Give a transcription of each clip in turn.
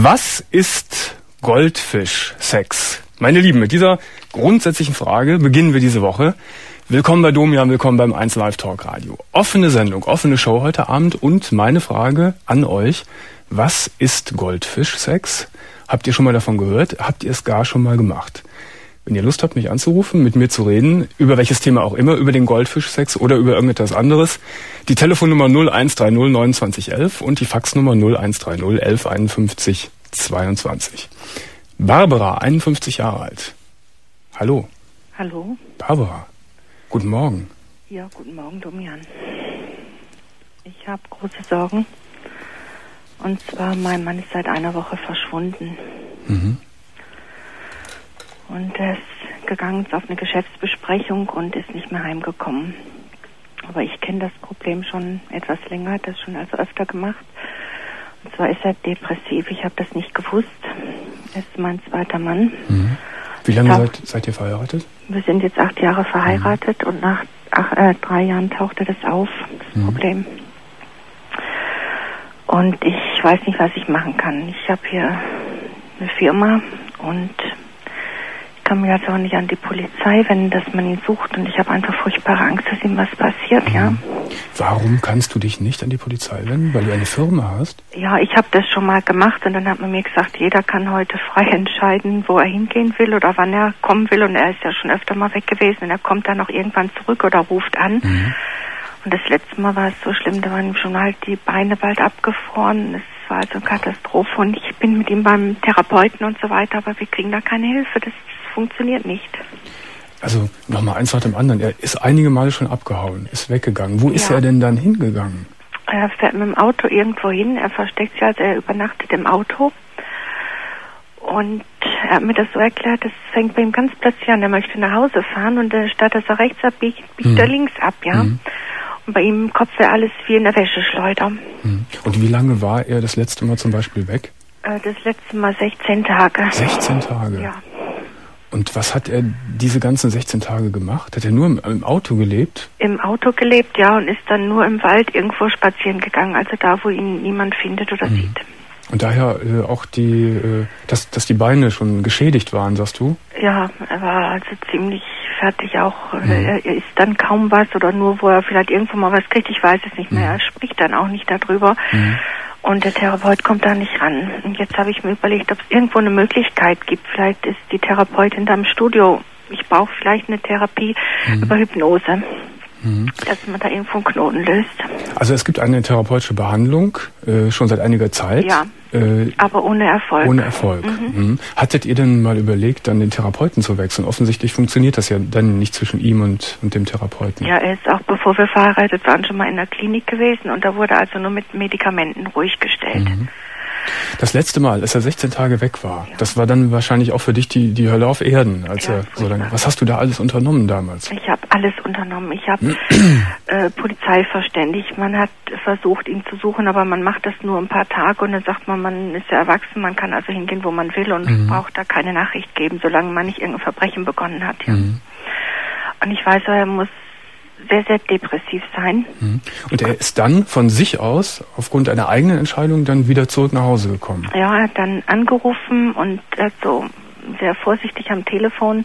Was ist Goldfischsex? Meine Lieben, mit dieser grundsätzlichen Frage beginnen wir diese Woche. Willkommen bei Domian, willkommen beim 1 Live Talk Radio. Offene Sendung, offene Show heute Abend und meine Frage an euch. Was ist Goldfischsex? Habt ihr schon mal davon gehört? Habt ihr es gar schon mal gemacht? Wenn ihr Lust habt, mich anzurufen, mit mir zu reden, über welches Thema auch immer, über den Goldfischsex oder über irgendetwas anderes, die Telefonnummer 0130 2911 und die Faxnummer 0130 1151 22. Barbara, 51 Jahre alt. Hallo. Hallo. Barbara, guten Morgen. Ja, guten Morgen, Domian. Ich habe große Sorgen. Und zwar, mein Mann ist seit einer Woche verschwunden. Mhm. Und er ist gegangen auf eine Geschäftsbesprechung und ist nicht mehr heimgekommen. Aber ich kenne das Problem schon etwas länger, hat das schon also öfter gemacht. Und zwar ist er depressiv. Ich habe das nicht gewusst. Er ist mein zweiter Mann. Mhm. Wie lange seid, seid ihr verheiratet? Wir sind jetzt acht Jahre verheiratet und nach ach, äh, drei Jahren tauchte das auf, das Mhm. Problem. Und ich weiß nicht, was ich machen kann. Ich habe hier eine Firma und ich kann mir jetzt auch nicht an die Polizei wenden, dass man ihn sucht und ich habe einfach furchtbare Angst, dass ihm was passiert, ja. Warum kannst du dich nicht an die Polizei wenden? Weil du eine Firma hast? Ja, ich habe das schon mal gemacht und dann hat man mir gesagt, jeder kann heute frei entscheiden, wo er hingehen will oder wann er kommen will und er ist ja schon öfter mal weg gewesen und er kommt dann auch irgendwann zurück oder ruft an. Und das letzte Mal war es so schlimm, da waren ihm schon halt die Beine bald abgefroren. Es war also eine Katastrophe und ich bin mit ihm beim Therapeuten und so weiter, aber wir kriegen da keine Hilfe. Das funktioniert nicht. Also nochmal eins nach dem anderen. Er ist einige Male schon abgehauen, ist weggegangen. Wo ist Ja. er denn dann hingegangen? Er fährt mit dem Auto irgendwo hin, er versteckt sich, also er übernachtet im Auto. Und er hat mir das so erklärt, das fängt bei ihm ganz plötzlich an. Er möchte nach Hause fahren und statt dass er rechts abbiegt, biegt Mhm. er links ab, ja. Mhm. Bei ihm Kopf wäre alles wie in der Wäscheschleuder. Hm. Und wie lange war er das letzte Mal zum Beispiel weg? Äh, das letzte Mal 16 Tage. 16 Tage. Ja. Und was hat er diese ganzen 16 Tage gemacht? Hat er nur im, im Auto gelebt? Im Auto gelebt, ja, und ist dann nur im Wald irgendwo spazieren gegangen, also da, wo ihn niemand findet oder Mhm. sieht. Und daher äh, auch die, äh, dass, dass die Beine schon geschädigt waren, sagst du? Ja, er war also ziemlich fertig auch. Mhm. Er, er isst dann kaum was oder nur, wo er vielleicht irgendwo mal was kriegt. Ich weiß es nicht mehr. Er spricht dann auch nicht darüber. Mhm. Und der Therapeut kommt da nicht ran. Und jetzt habe ich mir überlegt, ob es irgendwo eine Möglichkeit gibt. Vielleicht ist die Therapeutin da im Studio. Ich brauche vielleicht eine Therapie Mhm. über Hypnose, dass man da irgendwo einen Knoten löst. Also es gibt eine therapeutische Behandlung äh, schon seit einiger Zeit. Ja. Äh, Aber ohne Erfolg. ohne Erfolg. Mhm. Hattet ihr denn mal überlegt, dann den Therapeuten zu wechseln? Offensichtlich funktioniert das ja dann nicht zwischen ihm und, und dem Therapeuten. Ja, er ist auch bevor wir verheiratet waren schon mal in der Klinik gewesen und da wurde also nur mit Medikamenten ruhig gestellt. Mhm. Das letzte Mal, als er 16 Tage weg war, das war dann wahrscheinlich auch für dich die, die Hölle auf Erden, als Ja, er so lange. Was hast du da alles unternommen damals? Ich habe alles unternommen. Ich habe äh, Polizei verständigt. Man hat versucht, ihn zu suchen, aber man macht das nur ein paar Tage und dann sagt man, man ist ja erwachsen, man kann also hingehen, wo man will und braucht da keine Nachricht geben, solange man nicht irgendein Verbrechen begonnen hat. Ja. Mhm. Und ich weiß, er muss sehr, sehr depressiv sein. Mhm. Und er ist dann von sich aus, aufgrund einer eigenen Entscheidung, dann wieder zurück nach Hause gekommen. Ja, er hat dann angerufen und hat so sehr vorsichtig am Telefon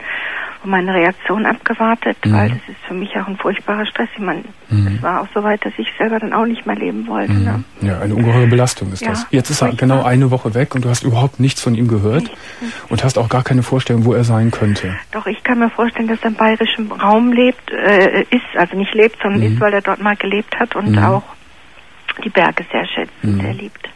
und meine Reaktion abgewartet, Mhm. weil das ist für mich auch ein furchtbarer Stress. Ich meine, es war auch so weit, dass ich selber dann auch nicht mehr leben wollte. Ne? Ja, eine ungeheure Belastung ist Ja, das. Jetzt ist er genau eine Woche weg und du hast überhaupt nichts von ihm gehört und hast auch gar keine Vorstellung, wo er sein könnte. Doch ich kann mir vorstellen, dass er im bayerischen Raum lebt, äh, ist, also nicht lebt, sondern Mhm. ist, weil er dort mal gelebt hat und auch die Berge sehr schätzt Mhm. und sehr liebt.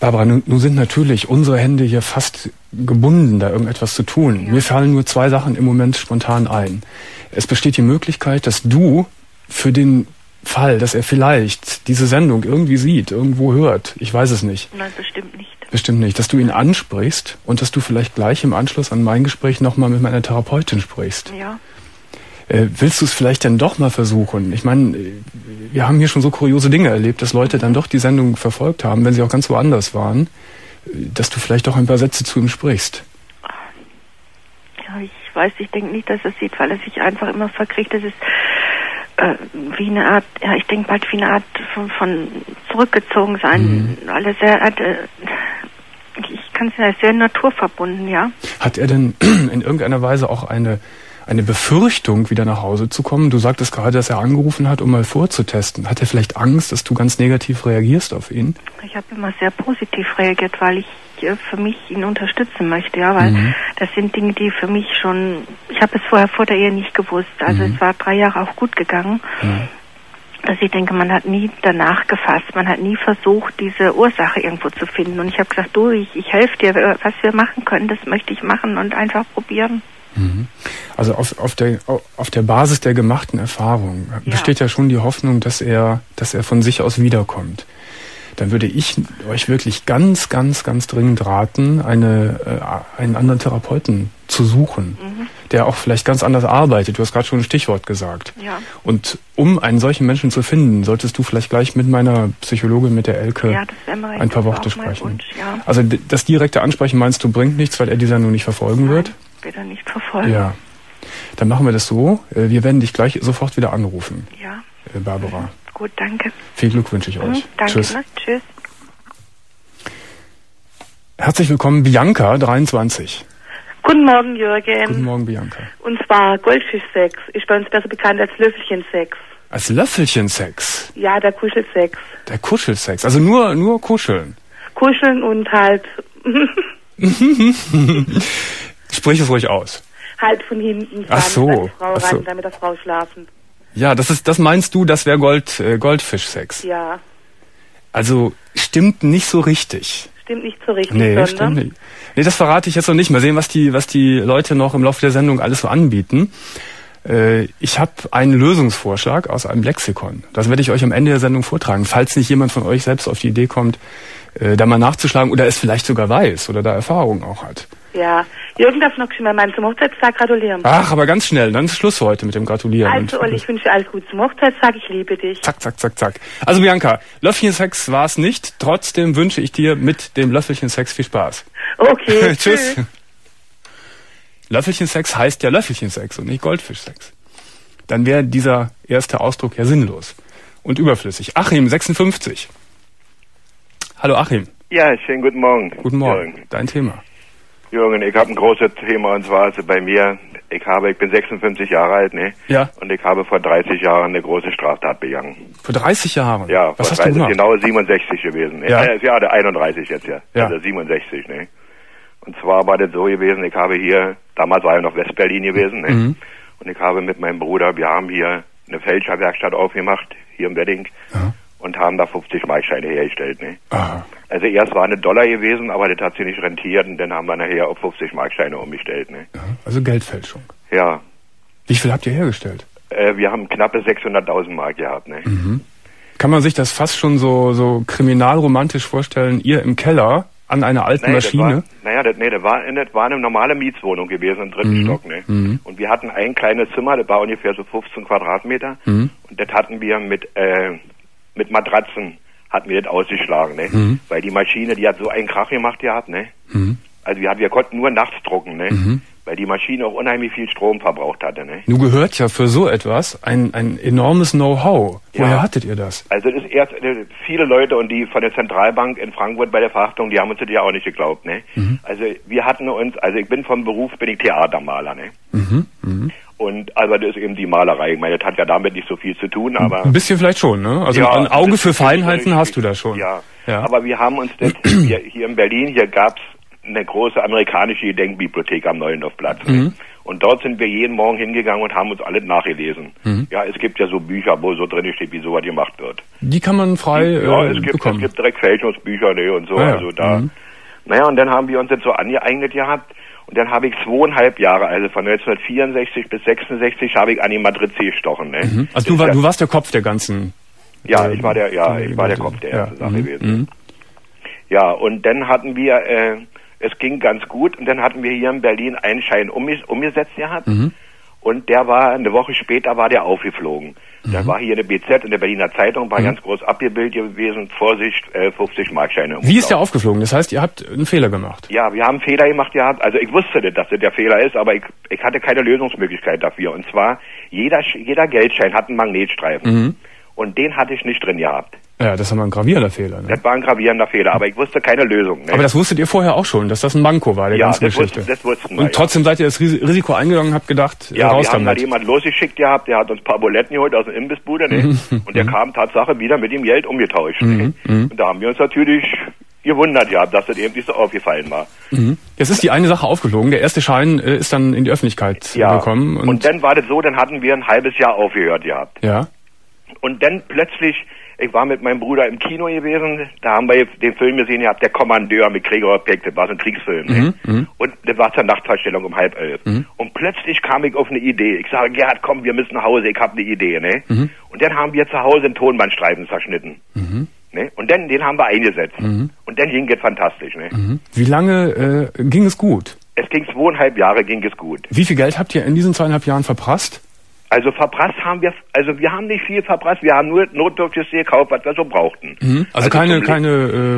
Barbara, nun, nun sind natürlich unsere Hände hier fast gebunden, da irgendetwas zu tun. Mir fallen nur zwei Sachen im Moment spontan ein. Es besteht die Möglichkeit, dass du für den Fall, dass er vielleicht diese Sendung irgendwie sieht, irgendwo hört, ich weiß es nicht, Nein, bestimmt nicht. bestimmt nicht, dass du ihn ansprichst und dass du vielleicht gleich im Anschluss an mein Gespräch nochmal mit meiner Therapeutin sprichst. Ja. Äh, willst du es vielleicht denn doch mal versuchen? Ich meine, äh, wir haben hier schon so kuriose Dinge erlebt, dass Leute dann doch die Sendung verfolgt haben, wenn sie auch ganz woanders waren, äh, dass du vielleicht doch ein paar Sätze zu ihm sprichst. Ja, ich weiß, ich denke nicht, dass er es sieht, weil er sich einfach immer verkriegt. Das ist äh, wie eine Art, ja, ich denke bald wie eine Art von, von zurückgezogen sein. Weil er sehr, hat, äh, kann sein, er ist sehr naturverbunden, ja. Hat er denn in irgendeiner Weise auch eine, eine Befürchtung, wieder nach Hause zu kommen? Du sagtest gerade, dass er angerufen hat, um mal vorzutesten. Hat er vielleicht Angst, dass du ganz negativ reagierst auf ihn? Ich habe immer sehr positiv reagiert, weil ich äh, für mich ihn unterstützen möchte, ja, weil mhm. das sind Dinge, die für mich schon, ich habe es vorher vor der Ehe nicht gewusst. Also mhm. es war drei Jahre auch gut gegangen. Mhm. Also ich denke, man hat nie danach gefasst, man hat nie versucht, diese Ursache irgendwo zu finden. Und ich habe gesagt, du, ich, ich helfe dir, was wir machen können, das möchte ich machen und einfach probieren. Mhm. Also auf, auf, der, auf der Basis der gemachten Erfahrung besteht ja schon die Hoffnung, dass er, dass er von sich aus wiederkommt dann würde ich euch wirklich ganz, ganz, ganz dringend raten, eine, äh, einen anderen Therapeuten zu suchen, mhm. der auch vielleicht ganz anders arbeitet. Du hast gerade schon ein Stichwort gesagt. Ja. Und um einen solchen Menschen zu finden, solltest du vielleicht gleich mit meiner Psychologin, mit der Elke, ja, ein paar Worte sprechen. Wunsch, ja. Also das direkte Ansprechen meinst du bringt nichts, weil er dieser nur nicht verfolgen Nein, wird? Wird er nicht verfolgen. Ja. Dann machen wir das so. Äh, wir werden dich gleich sofort wieder anrufen. Ja. Äh, Barbara. Gut, danke. Viel Glück wünsche ich euch. Mhm, danke, Tschüss. Ne? Tschüss. Herzlich willkommen, Bianca, 23. Guten Morgen, Jürgen. Guten Morgen, Bianca. Und zwar Goldfischsex. Ist bei uns besser bekannt als Löffelchensex. Als Löffelchensex? Ja, der Kuschelsex. Der Kuschelsex. Also nur, nur kuscheln. Kuscheln und halt. Sprich es ruhig aus. Halt von hinten Ach so. Frau Ach so. ran, damit der Frau schlafen. Ja, das ist, das meinst du, das wäre Gold, äh, Goldfischsex. Ja. Also stimmt nicht so richtig. Stimmt nicht so richtig. Nee, sondern? stimmt nicht. Nee, das verrate ich jetzt noch nicht. Mal sehen, was die, was die Leute noch im Laufe der Sendung alles so anbieten. Äh, ich habe einen Lösungsvorschlag aus einem Lexikon. Das werde ich euch am Ende der Sendung vortragen, falls nicht jemand von euch selbst auf die Idee kommt, äh, da mal nachzuschlagen oder es vielleicht sogar weiß oder da Erfahrung auch hat. Ja, Jürgen darf noch schon mal zum Hochzeitstag gratulieren. Ach, aber ganz schnell, dann ist Schluss für heute mit dem Gratulieren. Also, Olli, ich wünsche alles Gute zum Hochzeitstag, ich liebe dich. Zack, zack, zack, zack. Also Bianca, Löffelchen-Sex war es nicht, trotzdem wünsche ich dir mit dem Löffelchen-Sex viel Spaß. Okay, tschüss. Löffelchen-Sex heißt ja Löffelchen-Sex und nicht Goldfisch-Sex. Dann wäre dieser erste Ausdruck ja sinnlos und überflüssig. Achim, 56. Hallo Achim. Ja, schönen guten Morgen. Guten Morgen. Jürgen. Dein Thema. Jürgen, ich habe ein großes Thema und zwar also bei mir, ich habe, ich bin 56 Jahre alt, ne? Ja. Und ich habe vor 30 Jahren eine große Straftat begangen. Vor 30 Jahren? Ja, Was vor hast 30, du gemacht? genau 67 gewesen. Ja. Äh, ja, der 31 jetzt ja. Ja. Also 67, ne? Und zwar war das so gewesen, ich habe hier, damals war ja noch Westberlin gewesen, ne? Mhm. Und ich habe mit meinem Bruder, wir haben hier eine Fälscherwerkstatt aufgemacht, hier im Wedding, Aha. Und haben da 50 Markscheine hergestellt, ne? Aha. Also erst war eine Dollar gewesen, aber das hat sich nicht rentiert und dann haben wir nachher auf 50 Markscheine umgestellt. Ne? Ja, Also Geldfälschung. Ja, Wie viel habt ihr hergestellt? äh, wir haben knappe 600.000 Mark gehabt. Ne? Mhm. Kann man sich das fast schon so, so kriminalromantisch vorstellen, ihr im Keller an einer alten Nee, das war, Maschine? naja, das, nee, das war, das war eine normale Mietswohnung gewesen im dritten Mhm. Stock. Ne? Mhm. Und wir hatten ein kleines Zimmer, das war ungefähr so 15 Quadratmeter. Mhm. Und das hatten wir mit, äh, mit Matratzen, hatten wir das ausgeschlagen. Ne? Mhm. Weil die Maschine, die hat so einen Krach gemacht gehabt. Ne? Mhm. Also wir, hatten- wir konnten nur nachts drucken. Ne? Mhm. Weil die Maschine auch unheimlich viel Strom verbraucht hatte. Ne? Nun gehört ja für so etwas ein, ein enormes Know-how. Ja. Woher hattet ihr das? Also das ist erst äh, viele Leute und die von der Zentralbank in Frankfurt bei der Verhaftung, die haben uns das ja auch nicht geglaubt, ne? Mhm. Also wir hatten uns, also ich bin vom Beruf bin ich Theatermaler, ne? Mhm. Mhm. Und also das ist eben die Malerei. Ich meine, das hat ja damit nicht so viel zu tun, aber Ein bisschen vielleicht schon, ne? Also Ja, ein Auge für Feinheiten hast du da schon. Ja. Ja. Aber wir haben uns das hier, hier in Berlin, hier gab's eine große amerikanische Gedenkbibliothek am Neuendorfplatz. Ne? Mhm. Und dort sind wir jeden Morgen hingegangen und haben uns alles nachgelesen. Mhm. Ja, es gibt ja so Bücher, wo so drin steht, wie sowas gemacht wird. Die kann man frei ja, äh, es gibt, bekommen. es gibt direkt Fälschungsbücher ne, und so. Ah ja. Also da. Mhm. Naja, und dann haben wir uns das so angeeignet gehabt. Und dann habe ich zweieinhalb Jahre, also von 1964 bis 66, habe ich an die Madrid gestochen. Ne? Mhm. Also du, war, du warst der Kopf der ganzen. ja, äh, ich war der, ja, ich war der. Kopf der Ja. Sache Mhm. gewesen. Mhm. Ja, und dann hatten wir, äh, es ging ganz gut, und dann hatten wir hier in Berlin einen Schein umges umgesetzt gehabt. Mhm. Und der war, eine Woche später war der aufgeflogen. Da Mhm. war hier eine BZ in der Berliner Zeitung, war ganz groß abgebildet gewesen, Vorsicht, äh, 50 Markscheine. Wie ist der aufgeflogen? Das heißt, ihr habt einen Fehler gemacht. Ja, wir haben Fehler gemacht gehabt. Also ich wusste nicht, dass das der Fehler ist, aber ich, ich hatte keine Lösungsmöglichkeit dafür. Und zwar, jeder, jeder Geldschein hat einen Magnetstreifen. Mhm. Und den hatte ich nicht drin gehabt. Ja, das aber ein gravierender Fehler. Ne? Das war ein gravierender Fehler, aber ich wusste keine Lösung. Ne? Aber das wusstet ihr vorher auch schon, dass das ein Manko war, der ja, ganzen das Geschichte. Wussten, das wussten wir, Und trotzdem seid ihr das Ris- Risiko eingegangen und habt gedacht, äh, Ja, raus wir haben damit. halt jemand losgeschickt gehabt, der hat uns ein paar Buletten geholt aus dem Imbissbude, ne? Und der kam Tatsache wieder mit dem Geld umgetauscht. Ne? Und da haben wir uns natürlich gewundert gehabt, dass das eben nicht so aufgefallen war. Mhm. Jetzt ist die eine Sache aufgeflogen. Der erste Schein äh, ist dann in die Öffentlichkeit äh, Ja. gekommen. Und, Und, dann war das so, dann hatten wir ein halbes Jahr aufgehört gehabt. ja. Und dann plötzlich, ich war mit meinem Bruder im Kino gewesen, da haben wir den Film gesehen gehabt, Der Kommandeur mit Gregor Peck, das war so ein Kriegsfilm. ne? Und das war zur Nachtverstellung um halb elf. Und plötzlich kam ich auf eine Idee. Ich sage, Gerhard, komm, wir müssen nach Hause, ich habe eine Idee. Ne? Und dann haben wir zu Hause einen Tonbandstreifen zerschnitten. Ne? Und dann, den haben wir eingesetzt. Und dann ging es fantastisch. Ne? Mhm. Wie lange äh, ging es gut? Es ging zweieinhalb Jahre, ging es gut. Wie viel Geld habt ihr in diesen zweieinhalb Jahren verprasst? Also verprasst haben wir, also wir haben nicht viel verprasst, wir haben nur notdürftig gekauft, was wir so brauchten. Also, keine, zum- keine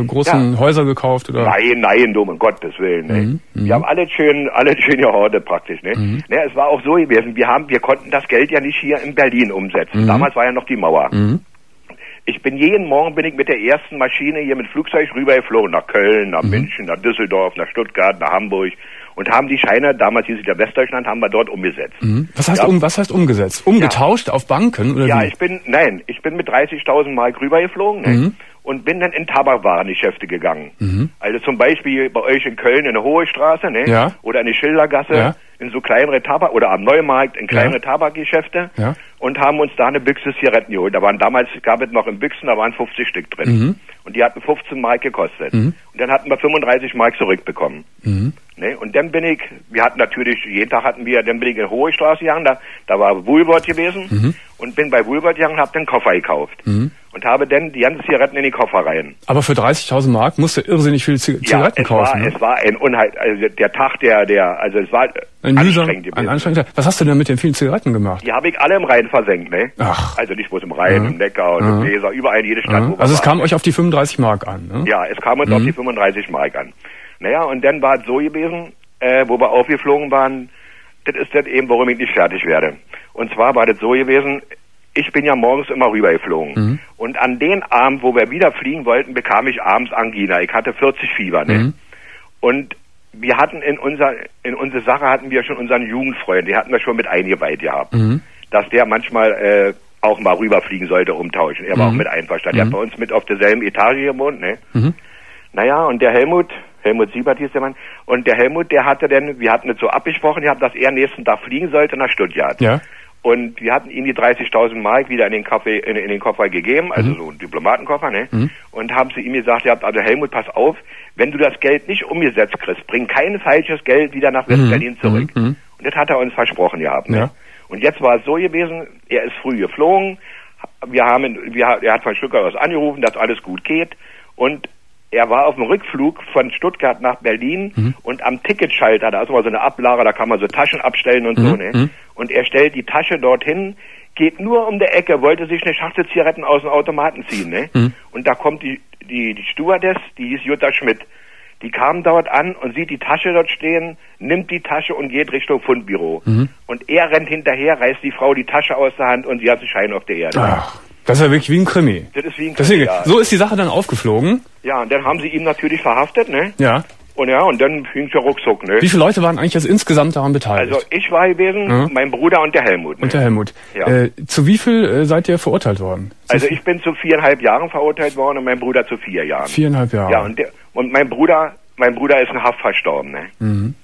äh, großen Ja. Häuser gekauft oder? Nein, nein, du, um Gottes Willen. Ne? Mhm, Wir haben alles schön, alles schön gehortet praktisch. Ne? Ne, es war auch so gewesen, wir haben, wir konnten das Geld ja nicht hier in Berlin umsetzen. Mhm. Damals war ja noch die Mauer. Ich bin jeden Morgen bin ich mit der ersten Maschine hier mit Flugzeug rübergeflogen nach Köln, Mhm. nach München, nach Düsseldorf, nach Stuttgart, nach Hamburg und haben die Scheine, damals hieß es ja Westdeutschland, haben wir dort umgesetzt. Mhm. Was heißt Ja. um, was heißt umgesetzt? Umgetauscht auf Banken oder Ja, wie? ich bin, nein, ich bin mit 30.000 Mark rübergeflogen ne? Mhm. Und bin dann in Tabakwarengeschäfte gegangen. Also zum Beispiel bei euch in Köln in der Hohe Straße ne? Ja. oder in die Schildergasse Ja. in so kleinere Tabak oder am Neumarkt in kleinere Ja. Tabakgeschäfte Ja. und haben uns da eine Büchse Zigaretten geholt. Da waren damals, gab es noch in Büchsen, da waren 50 Stück drin. Mhm. Und die hatten 15 Mark gekostet. Und dann hatten wir 35 Mark zurückbekommen. Mhm. Ne? Und dann bin ich, wir hatten natürlich, jeden Tag hatten wir, dann bin ich in Hohe Straße gegangen, da, da war Woolworth gewesen Mhm. und bin bei Woolworth gegangen und habe den Koffer gekauft. Und habe dann die ganzen Zigaretten in den Koffer rein. Aber für 30.000 Mark musst du irrsinnig viel Zig Ja, Zigaretten es kaufen. war, ne? es war ein Unheil, also der Tag der, der, also es war Ein mühsam, anstrengend gewesen. ein anstrengender. Was hast du denn mit den vielen Zigaretten gemacht? Die habe ich alle im Rhein versenkt, ne? Ach. Also nicht bloß im Rhein, im Neckar und im Weser, überall in jede Stadt. wir Also es kam euch auf die 35 Mark an. Ne? Ja, es kam uns auf die 35 Mark an. Naja, und dann war es so gewesen, äh, wo wir aufgeflogen waren, das ist das eben, warum ich nicht fertig werde. Und zwar war das so gewesen, ich bin ja morgens immer rübergeflogen. Und an den Abend, wo wir wieder fliegen wollten, bekam ich abends Angina. Ich hatte 40 Fieber, ne? Und wir hatten in unser, in unsere Sache hatten wir schon unseren Jugendfreund, den hatten wir schon mit eingeweiht gehabt. Dass der manchmal, äh, auch mal rüberfliegen sollte, umtauschen. Er war auch mit einverstanden. Er hat bei uns mit auf derselben Etage gewohnt, ne? Naja, und der Helmut, Helmut Siebert hieß der Mann, und der Helmut, der hatte dann, wir hatten es so abgesprochen gehabt, dass er nächsten Tag fliegen sollte nach Stuttgart. Ja. Und wir hatten ihm die 30.000 Mark wieder in den, Kaffee, in, in den Koffer gegeben, also so einen Diplomatenkoffer, ne? Und haben zu ihm gesagt, ihr habt also Helmut, pass auf, wenn du das Geld nicht umgesetzt kriegst, bring kein falsches Geld wieder nach West-Berlin zurück. Und das hat er uns versprochen gehabt, ne? Ja. Und jetzt war es so gewesen, er ist früh geflogen, wir haben, wir, er hat von Stuttgart aus angerufen, dass alles gut geht und er war auf dem Rückflug von Stuttgart nach Berlin und am Ticketschalter, da ist mal so eine Ablage, da kann man so Taschen abstellen und so, ne? Und er stellt die Tasche dorthin, geht nur um der Ecke, wollte sich eine Schachtel Zigaretten aus dem Automaten ziehen, ne? Und da kommt die, die, die Stewardess, die hieß Jutta Schmidt. Die kam dort an und sieht die Tasche dort stehen, nimmt die Tasche und geht Richtung Fundbüro. Und er rennt hinterher, reißt die Frau die Tasche aus der Hand und sie hat einen Schein auf der Erde. Ach, das ja wirklich wie ein Krimi. Das ist wie ein Deswegen, Krimi, ja. so ist die Sache dann aufgeflogen. Ja, und dann haben sie ihn natürlich verhaftet, ne? Ja. Und ja, und dann ging's ja ruckzuck, ne? Wie viele Leute waren eigentlich jetzt insgesamt daran beteiligt? Also ich war gewesen, Ja. mein Bruder und der Helmut. Ne? und der Helmut. Ja. Äh, zu wie viel äh, seid ihr verurteilt worden? Zu also ich bin zu viereinhalb Jahren verurteilt worden und mein Bruder zu vier Jahren. viereinhalb Jahre. Ja, und, der, und mein Bruder, mein Bruder ist in Haft verstorben, ne? Mhm,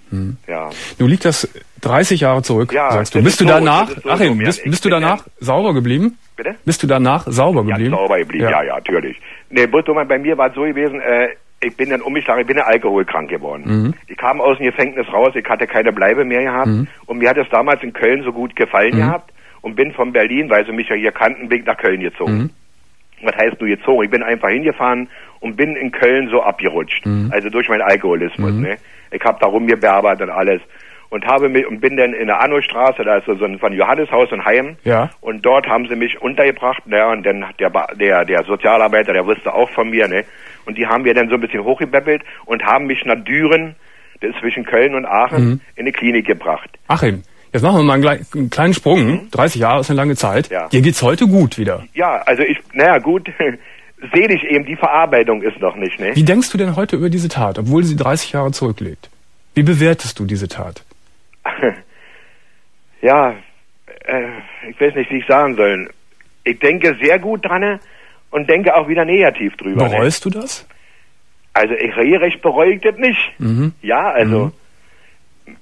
Ja. Nun liegt das 30 Jahre zurück, Ja, sagst du. Bist ist du so, danach, so Achim, ja. bist, bist du danach sauber geblieben? Bitte? Bist du danach sauber geblieben? sauber geblieben, ja, ja, natürlich. Nee, bloß bei mir war es so gewesen, äh, ich bin dann umgeschlagen, ich bin ja alkoholkrank geworden. Mhm. Ich kam aus dem Gefängnis raus, ich hatte keine Bleibe mehr gehabt und mir hat es damals in Köln so gut gefallen Mhm. gehabt und bin von Berlin, weil sie mich ja hier kannten, bin ich nach Köln gezogen. Mhm. Was heißt du gezogen? Ich bin einfach hingefahren und bin in Köln so abgerutscht. Mhm. Also durch meinen Alkoholismus. Ne? Ich habe da rumgeberbert und alles. Und habe mich, und bin dann in der Annostraße, da ist so ein von Johanneshaus ein Heim. Ja. Und dort haben sie mich untergebracht, ne, und dann hat der, der, der Sozialarbeiter, der wusste auch von mir, ne, und die haben wir dann so ein bisschen hochgebeppelt und haben mich nach Düren, das ist zwischen Köln und Aachen, Mhm. in die Klinik gebracht. Achim, jetzt machen wir mal einen, kleinen Sprung. 30 Jahre ist eine lange Zeit. Mhm. Ja. Dir geht's heute gut wieder. Ja, also ich, naja, gut, seelisch eben die Verarbeitung ist noch nicht, ne? Wie denkst du denn heute über diese Tat, obwohl sie 30 Jahre zurückliegt? Wie bewertest du diese Tat? ja, äh, ich weiß nicht, wie ich sagen soll. Ich denke sehr gut dran und denke auch wieder negativ drüber. Bereust ne? du das? Also ich recht bereue ich das nicht. Mhm. Ja, also. Mhm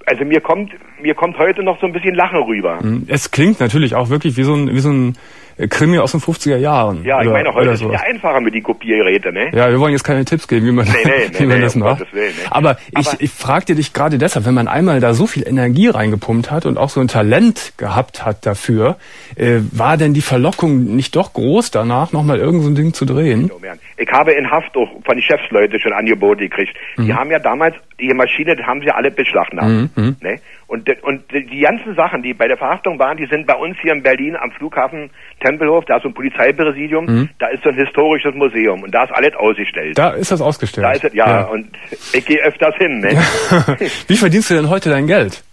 also mir kommt mir kommt heute noch so ein bisschen Lachen rüber. Mhm. Es klingt natürlich auch wirklich wie so ein wie so ein äh, Krimi aus den 50er Jahren. Ja, ich oder, meine, heute ist es ja einfacher mit die Kopiergeräte, ne? Ja, wir wollen jetzt keine Tipps geben, wie man, nee, nee, wie nee, man das macht. Willen, ne? Aber, Aber ich, ich fragte dich gerade deshalb, wenn man einmal da so viel Energie reingepumpt hat und auch so ein Talent gehabt hat dafür, äh, war denn die Verlockung nicht doch groß danach, nochmal irgend so ein Ding zu drehen? Ich habe in Haft auch von den Chefsleuten schon Angebote gekriegt. Mhm. Die haben ja damals, die Maschine, die haben sie alle beschlagnahmt. Mhm. mhm. Ne? Und, und die ganzen Sachen, die bei der Verhaftung waren, die sind bei uns hier in Berlin am Flughafen Tempelhof, da ist so ein Polizeipräsidium, mhm. da ist so ein historisches Museum und da ist alles ausgestellt. Da ist das ausgestellt. Da ist es, ja, ja. und ich gehe öfters hin. Ne? Wie verdienst du denn heute dein Geld?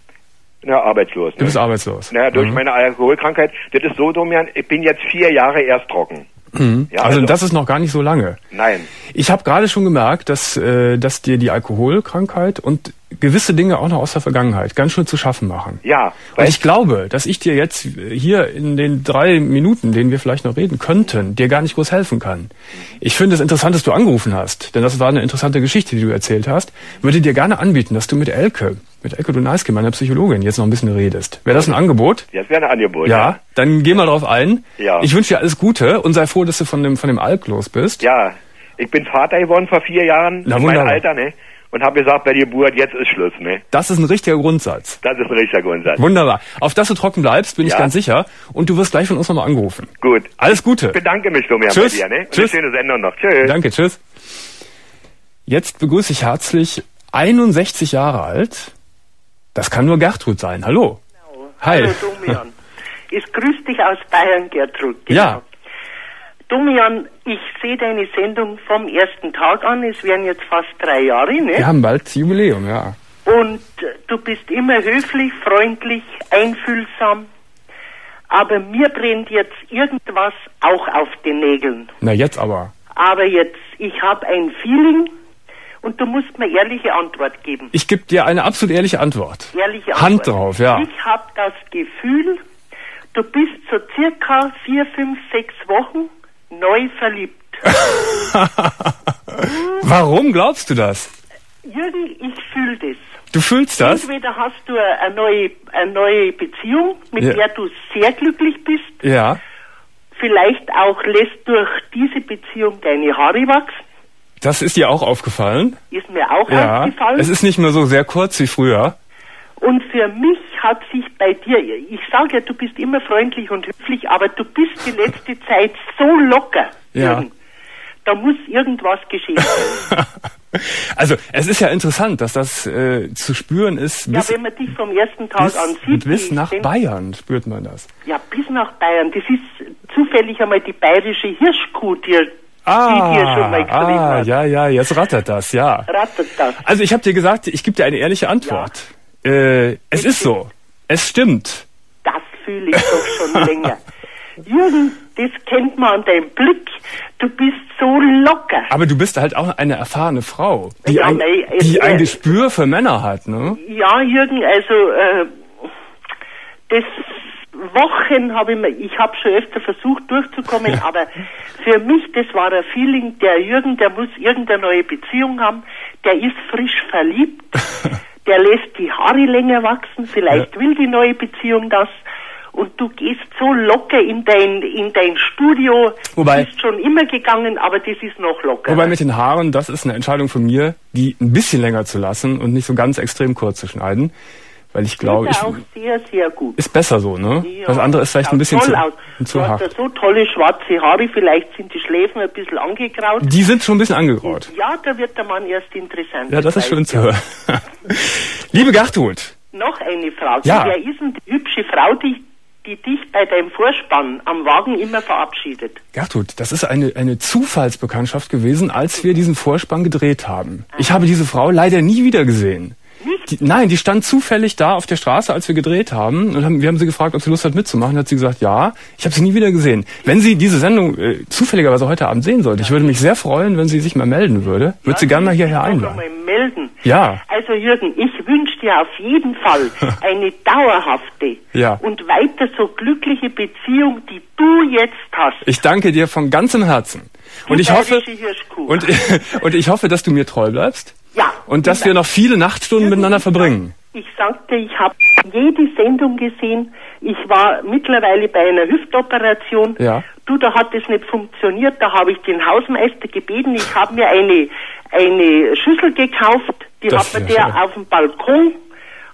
Ja, arbeitslos. Du bist ne? arbeitslos. Naja, durch mhm. meine Alkoholkrankheit. Das ist so, Domian, ich bin jetzt vier Jahre erst trocken. Mhm. Ja, also, also, das ist noch gar nicht so lange. Nein. Ich habe gerade schon gemerkt, dass, äh, dass dir die Alkoholkrankheit und gewisse Dinge auch noch aus der Vergangenheit ganz schön zu schaffen machen. Ja. Und ich glaube, dass ich dir jetzt hier in den drei Minuten, denen wir vielleicht noch reden könnten, dir gar nicht groß helfen kann. Ich finde es interessant, dass du angerufen hast, denn das war eine interessante Geschichte, die du erzählt hast. Würde dir gerne anbieten, dass du mit Elke, mit Elke Dunaiske, meiner Psychologin, jetzt noch ein bisschen redest. Wäre das ein Angebot? Das wäre ein Angebot. Ja, ja. dann geh mal drauf ein. Ja. Ich wünsche dir alles Gute und sei froh, dass du von dem, von dem Alk los bist. Ja, ich bin Vater geworden vor vier Jahren. Na, in meinem Alter, ne? Und habe gesagt, bei der Geburt, jetzt ist Schluss, ne? Das ist ein richtiger Grundsatz. Das ist ein richtiger Grundsatz. Wunderbar. Auf dass du trocken bleibst, bin ja. ich ganz sicher. Und du wirst gleich von uns nochmal angerufen. Gut. Alles Gute. Ich bedanke mich, Domian, tschüss. bei dir, ne? Und tschüss. Eine schöne Sendung noch. Tschüss. Danke, tschüss. Jetzt begrüße ich herzlich 61 Jahre alt. Das kann nur Gertrud sein. Hallo. Genau. Hi. Hallo, Domian. Ich grüße dich aus Bayern, Gertrud. Genau. Ja. Domian, ich sehe deine Sendung vom ersten Tag an. Es werden jetzt fast drei Jahre, ne? Wir haben bald Jubiläum, ja. Und du bist immer höflich, freundlich, einfühlsam. Aber mir brennt jetzt irgendwas auch auf den Nägeln. Na jetzt aber. Aber jetzt, ich habe ein Feeling und du musst mir ehrliche Antwort geben. Ich gebe dir eine absolut ehrliche Antwort. Ehrliche Antwort. Hand drauf, ja. Ich habe das Gefühl, du bist so circa vier, fünf, sechs Wochen neu verliebt. Warum glaubst du das? Jürgen, ich fühle das. Du fühlst das? Entweder hast du eine neue, eine neue Beziehung, mit ja. der du sehr glücklich bist. Ja. Vielleicht auch lässt durch diese Beziehung deine Haare wachsen. Das ist dir auch aufgefallen? Ist mir auch ja. aufgefallen. Es ist nicht mehr so sehr kurz wie früher. Und für mich hat sich bei dir, ich sage ja, du bist immer freundlich und höflich, aber du bist die letzte Zeit so locker. Ja. Da muss irgendwas geschehen. Also es ist ja interessant, dass das äh, zu spüren ist. ja, wenn man dich vom ersten Tag bis, an sieht. Bis nach Bayern spürt man das. Ja, bis nach Bayern. Das ist zufällig einmal die bayerische Hirschkuh, die, ah, ah. Ja, ja, jetzt rattert das, ja. Rattert das. Also ich habe dir gesagt, ich gebe dir eine ehrliche Antwort. Ja. Äh, es ist so. Es stimmt. Das fühle ich doch schon länger. Jürgen, das kennt man an deinem Blick. Du bist so locker. Aber du bist halt auch eine erfahrene Frau, die, ja, ein, nein, die äh, ein Gespür für Männer hat, ne? Ja, Jürgen, also äh, das Wochen habe ich mir, ich habe schon öfter versucht durchzukommen, ja. aber für mich, das war ein Feeling, der Jürgen, der muss irgendeine neue Beziehung haben, der ist frisch verliebt. der lässt die Haare länger wachsen, vielleicht ja. will die neue Beziehung das. Und du gehst so locker in dein, in dein Studio. Wobei, du bist schon immer gegangen, aber das ist noch locker. Wobei mit den Haaren, das ist eine Entscheidung von mir, die ein bisschen länger zu lassen und nicht so ganz extrem kurz zu schneiden. Weil ich glaube, ich. auch sehr, sehr gut. Ist besser so, ne? Ja, das andere ist vielleicht ein bisschen zu, aus. zu hart. So tolle schwarze Haare, vielleicht sind die Schläfen ein bisschen angegraut. Die sind schon ein bisschen angegraut. Ja, da wird der Mann erst interessant. Ja, das ist schön zu hören. Liebe Gertrud. Noch eine Frage. Ja. Wer ist denn die hübsche Frau, die die dich bei deinem Vorspann am Wagen immer verabschiedet. Gertrud, das ist eine, eine Zufallsbekanntschaft gewesen, als wir diesen Vorspann gedreht haben. Ich habe diese Frau leider nie wieder gesehen. Nicht Die, nein, die stand zufällig da auf der Straße, als wir gedreht haben. Und haben, wir haben sie gefragt, ob sie Lust hat mitzumachen. Hat sie gesagt, ja. Ich habe sie nie wieder gesehen. Wenn sie diese Sendung äh, zufälligerweise heute Abend sehen sollte, ich würde mich sehr freuen, wenn sie sich mal melden würde. Würde sie gerne mal hierher einladen. Mal melden. Ja. Also Jürgen, ich wünsche dir auf jeden Fall eine dauerhafte Ja. und weiter so glückliche Beziehung, die du jetzt hast. Ich danke dir von ganzem Herzen. Und ich hoffe, und, und ich hoffe, dass du mir treu bleibst. Ja. Und dass wir noch viele Nachtstunden miteinander verbringen. Ich sagte, ich habe jede Sendung gesehen. Ich war mittlerweile bei einer Hüftoperation. Ja. Du, da hat es nicht funktioniert. Da habe ich den Hausmeister gebeten. Ich habe mir eine, eine Schüssel gekauft. Die Das hat ist ja der auf dem Balkon,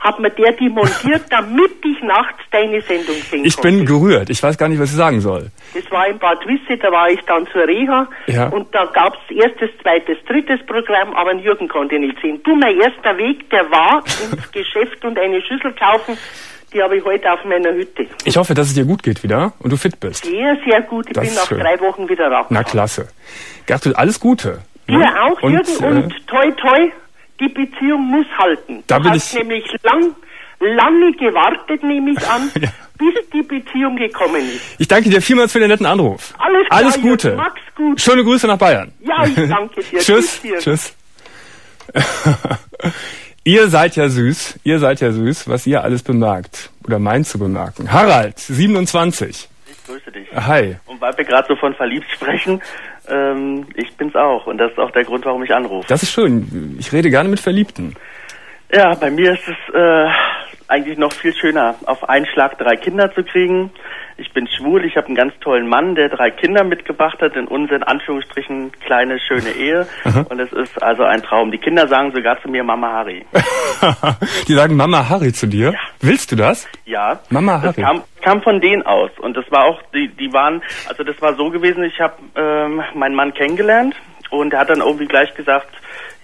hat mir der die montiert, damit ich nachts deine Sendung sehen Ich konnte. bin gerührt. Ich weiß gar nicht, was ich sagen soll. Das war in Bad Wisse, da war ich dann zur Reha Ja. und da gab's erstes, zweites, drittes Programm, aber einen Jürgen konnte ich nicht sehen. Du, mein erster Weg, der war ins Geschäft und eine Schüssel kaufen, die habe ich heute auf meiner Hütte. Ich hoffe, dass es dir gut geht wieder und du fit bist. Sehr, sehr gut, ich Das bin nach schön. drei Wochen wieder raus. Na klasse. Gertrud, alles Gute. Dir Ne? auch, und, Jürgen, äh, und toi toi, die Beziehung muss halten. Da du bin hast ich- nämlich lang, lange gewartet, nehme ich an, Ja. bis die Beziehung gekommen ist. Ich danke dir vielmals für den netten Anruf. Alles klar, Alles Jürgen, Gute. mach's gut. Schöne Grüße nach Bayern. Ja, ich danke dir. Tschüss. Jürgen. Tschüss. ihr seid ja süß. Ihr seid ja süß, was ihr alles bemerkt. Oder meint zu bemerken. Harald, 27. Ich grüße dich. Hi. Und weil wir gerade so von verliebt sprechen, ähm, ich bin's auch. Und das ist auch der Grund, warum ich anrufe. Das ist schön. Ich rede gerne mit Verliebten. Ja, bei mir ist es äh, eigentlich noch viel schöner, auf einen Schlag drei Kinder zu kriegen. Ich bin schwul, ich habe einen ganz tollen Mann, der drei Kinder mitgebracht hat in unsere in Anführungsstrichen kleine schöne Ehe. Und es ist also ein Traum. Die Kinder sagen sogar zu mir Mama Harry. Die sagen Mama Harry zu dir. Willst du das? Ja. Mama das Harry. kam, kam von denen aus. Und das war auch, die, die waren, also das war so gewesen, ich habe ähm, meinen Mann kennengelernt und er hat dann irgendwie gleich gesagt,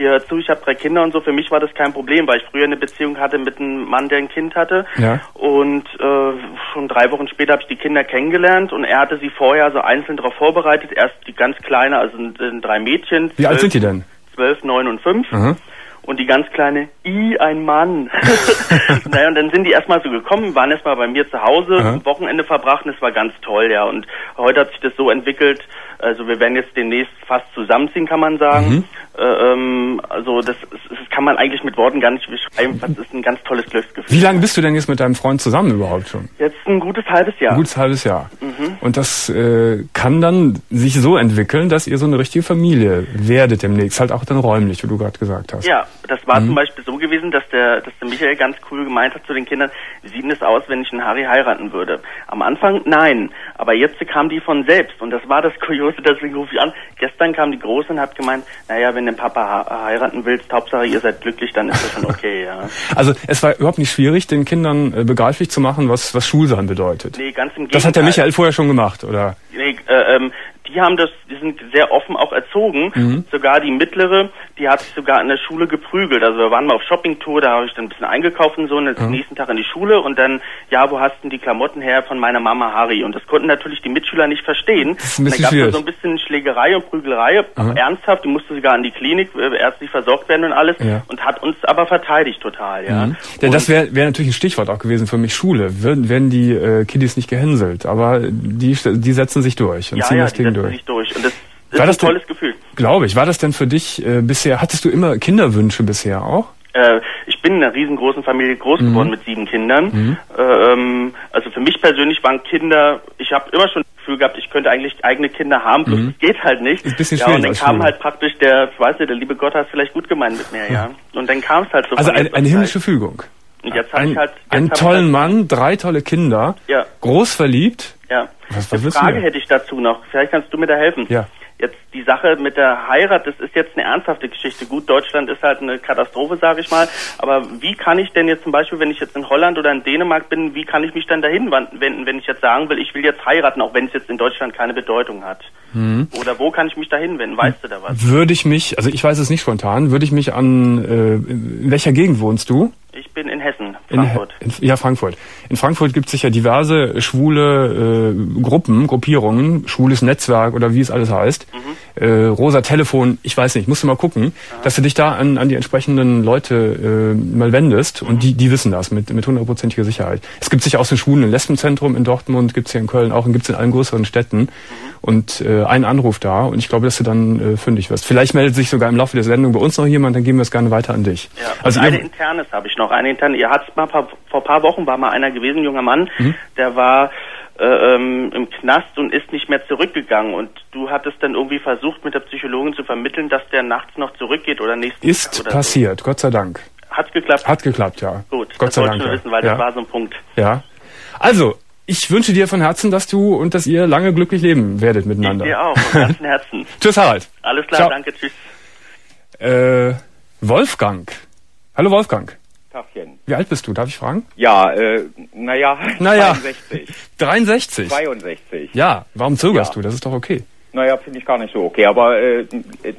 hier hör zu, ich habe drei Kinder und so. Für mich war das kein Problem, weil ich früher eine Beziehung hatte mit einem Mann, der ein Kind hatte. Ja. Und äh, schon drei Wochen später habe ich die Kinder kennengelernt und er hatte sie vorher so einzeln darauf vorbereitet. Erst die ganz kleine, also sind, drei Mädchen. Wie alt zwölf- sind die denn? zwölf, neun und fünf. Aha. Und die ganz kleine, i, ein Mann. naja, und dann sind die erstmal so gekommen, waren erstmal bei mir zu Hause, Aha. ein Wochenende verbracht und es war ganz toll, ja. Und heute hat sich das so entwickelt, also wir werden jetzt demnächst fast zusammenziehen, kann man sagen. Mhm. Äh, ähm, also das, das kann man eigentlich mit Worten gar nicht beschreiben. Das ist ein ganz tolles Glücksgefühl. Wie lange bist du denn jetzt mit deinem Freund zusammen überhaupt schon? Jetzt ein gutes halbes Jahr. Ein gutes halbes Jahr. Mhm. Und das äh, kann dann sich so entwickeln, dass ihr so eine richtige Familie werdet demnächst, halt auch dann räumlich, wie du gerade gesagt hast. Ja, das war Mhm. zum Beispiel so gewesen, dass der, dass der Michael ganz cool gemeint hat zu den Kindern, wie sieht denn das aus, wenn ich einen Harry heiraten würde? Am Anfang nein, aber jetzt kam die von selbst und das war das Kuriose, deswegen rufe ich an. Gestern kam die Große und hat gemeint, naja, wenn du den Papa heiraten willst, Hauptsache ihr seid glücklich, dann ist das schon okay, ja. Also es war überhaupt nicht schwierig, den Kindern äh, begreiflich zu machen, was, was Schulsein bedeutet. Nee, ganz im Gegenteil. das hat der Michael vorher schon gemacht, oder? Nee, äh, ähm, die haben das, die sind sehr offen auch erzogen. Mhm. Sogar die mittlere, die hat sich sogar in der Schule geprügelt. Also wir waren mal auf Shoppingtour, da habe ich dann ein bisschen eingekauft und so, und den nächsten Tag in die Schule und dann, ja, wo hast denn die Klamotten her von meiner Mama Harry? Und das konnten natürlich die Mitschüler nicht verstehen. ist ein bisschen dann gab schwierig. es so ein bisschen Schlägerei und Prügelei, auch ernsthaft, die musste sogar in die Klinik äh, ärztlich versorgt werden und alles Ja. und hat uns aber verteidigt total, ja. Mhm. Denn und das wäre wär natürlich ein Stichwort auch gewesen für mich, Schule. Werden, werden die äh, Kiddies nicht gehänselt, aber die, die setzen sich durch und ja, ziehen ja, das die Ding durch. sich durch. Und das ist War ein das denn- tolles Gefühl. Glaube ich. War das denn für dich äh, bisher, hattest du immer Kinderwünsche bisher auch? Äh, ich bin in einer riesengroßen Familie groß Mhm. geworden mit sieben Kindern. Äh, ähm, also für mich persönlich waren Kinder, ich habe immer schon das Gefühl gehabt, ich könnte eigentlich eigene Kinder haben, bloß es geht halt nicht. Mhm. Ist ein bisschen ja, und dann kam halt praktisch der, ich weiß nicht, der liebe Gott hat es vielleicht gut gemeint mit mir, ja. Und dann kam es halt so. Also von eine, himmlische Fügung. Und jetzt Ein, ich halt jetzt einen hab ich tollen halt, Mann, drei tolle Kinder, Ja. groß verliebt. Ja. Was- was Eine Frage hätte ich dazu noch. Vielleicht kannst du mir da helfen. Ja. Jetzt die Sache mit der Heirat, das ist jetzt eine ernsthafte Geschichte. Gut, Deutschland ist halt eine Katastrophe, sage ich mal. Aber wie kann ich denn jetzt zum Beispiel, wenn ich jetzt in Holland oder in Dänemark bin, wie kann ich mich dann dahin wenden, wenn ich jetzt sagen will, ich will jetzt heiraten, auch wenn es jetzt in Deutschland keine Bedeutung hat? Mhm. Oder wo kann ich mich dahin wenden? Weißt du da was? Würde ich mich, also ich weiß es nicht spontan, würde ich mich an, äh, in welcher Gegend wohnst du? Ich bin in Hessen, In, Frankfurt. in, ja, Frankfurt. In Frankfurt gibt es sicher diverse schwule äh, Gruppen, Gruppierungen, schwules Netzwerk oder wie es alles heißt. äh, rosa Telefon, ich weiß nicht, musst du mal gucken, dass du dich da an, an die entsprechenden Leute äh, mal wendest und die, die wissen das mit, mit hundertprozentiger Sicherheit. Es gibt sicher auch so ein Schwulen- Lesbenzentrum in Dortmund, gibt's hier in Köln auch und gibt's in allen größeren Städten und äh, ein Anruf da und ich glaube, dass du dann äh, fündig wirst. Vielleicht meldet sich sogar im Laufe der Sendung bei uns noch jemand, dann geben wir es gerne weiter an dich. Ja, also eine ihr, internes habe ich noch. Eine interne. Ihr hat's mal paar, vor ein paar Wochen war mal einer gewesen, junger Mann, Mhm. der war äh, ähm, im Knast und ist nicht mehr zurückgegangen. Und du hattest dann irgendwie versucht, mit der Psychologin zu vermitteln, dass der nachts noch zurückgeht oder nächsten ist oder passiert, Gott sei Dank. So. Hat's geklappt? Hat geklappt, ja. Gut, Gott das sei Dank. ich nur wissen, weil ja. das war so ein Punkt. Ja. Also, ich wünsche dir von Herzen, dass du und dass ihr lange glücklich leben werdet Ich miteinander. dir auch, von ganzem Herzen. Tschüss, Harald. Alles klar, Ciao. danke, tschüss. Äh, Wolfgang. Hallo Wolfgang. Tagchen. Wie alt bist du? Darf ich fragen? Ja, äh, naja, Naja. 62. 63. 62. Ja, warum zögerst Ja. du? Das ist doch okay. Naja, finde ich gar nicht so okay, aber äh,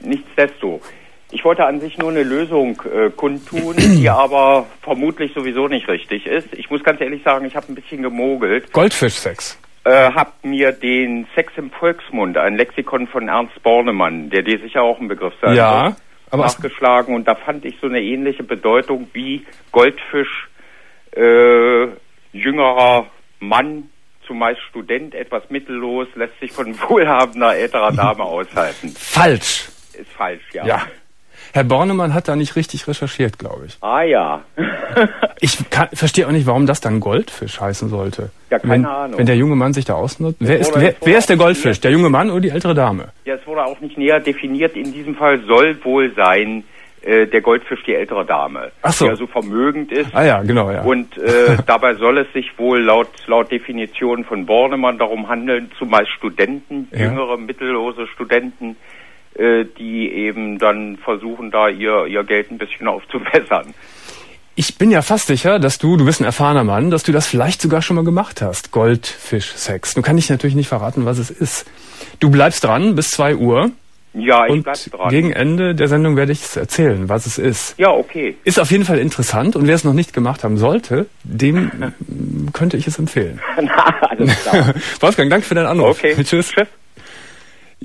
nichtsdestotrotz. Ich wollte an sich nur eine Lösung äh, kundtun, die aber vermutlich sowieso nicht richtig ist. Ich muss ganz ehrlich sagen, ich habe ein bisschen gemogelt, Goldfischsex. äh, habe mir den Sex im Volksmund, ein Lexikon von Ernst Bornemann, der dir sicher auch ein Begriff sein Ja, wird, aber es- nachgeschlagen und da fand ich so eine ähnliche Bedeutung wie Goldfisch, äh, jüngerer Mann, zumeist Student, etwas mittellos, lässt sich von wohlhabender älterer Dame aushalten. Falsch. Ist falsch, ja. Ja. Herr Bornemann hat da nicht richtig recherchiert, glaube ich. Ah ja. Ich kann, verstehe auch nicht, warum das dann Goldfisch heißen sollte. Ja, keine wenn, Ahnung. Wenn der junge Mann sich da ausnutzt. Wer ist, wer, wer ist der Goldfisch? Der junge Mann oder die ältere Dame? ja, es wurde auch nicht näher definiert. In diesem Fall soll wohl sein, äh, der Goldfisch die ältere Dame, Ach so. die also vermögend ist. Ah ja, genau, ja. Und äh, dabei soll es sich wohl laut, laut Definition von Bornemann darum handeln, zumeist Studenten, Ja. jüngere, mittellose Studenten, die eben dann versuchen, da ihr, ihr Geld ein bisschen aufzubessern. Ich bin ja fast sicher, dass du, du bist ein erfahrener Mann, dass du das vielleicht sogar schon mal gemacht hast. Goldfischsex. Nun kann ich natürlich nicht verraten, was es ist. Du bleibst dran bis zwei Uhr Ja, ich und bleib dran. gegen Ende der Sendung werde ich es erzählen, was es ist. ja, okay. Ist auf jeden Fall interessant und wer es noch nicht gemacht haben sollte, dem könnte ich es empfehlen. Na, alles klar. Wolfgang, danke für deinen Anruf. Okay. Tschüss. Tschüss.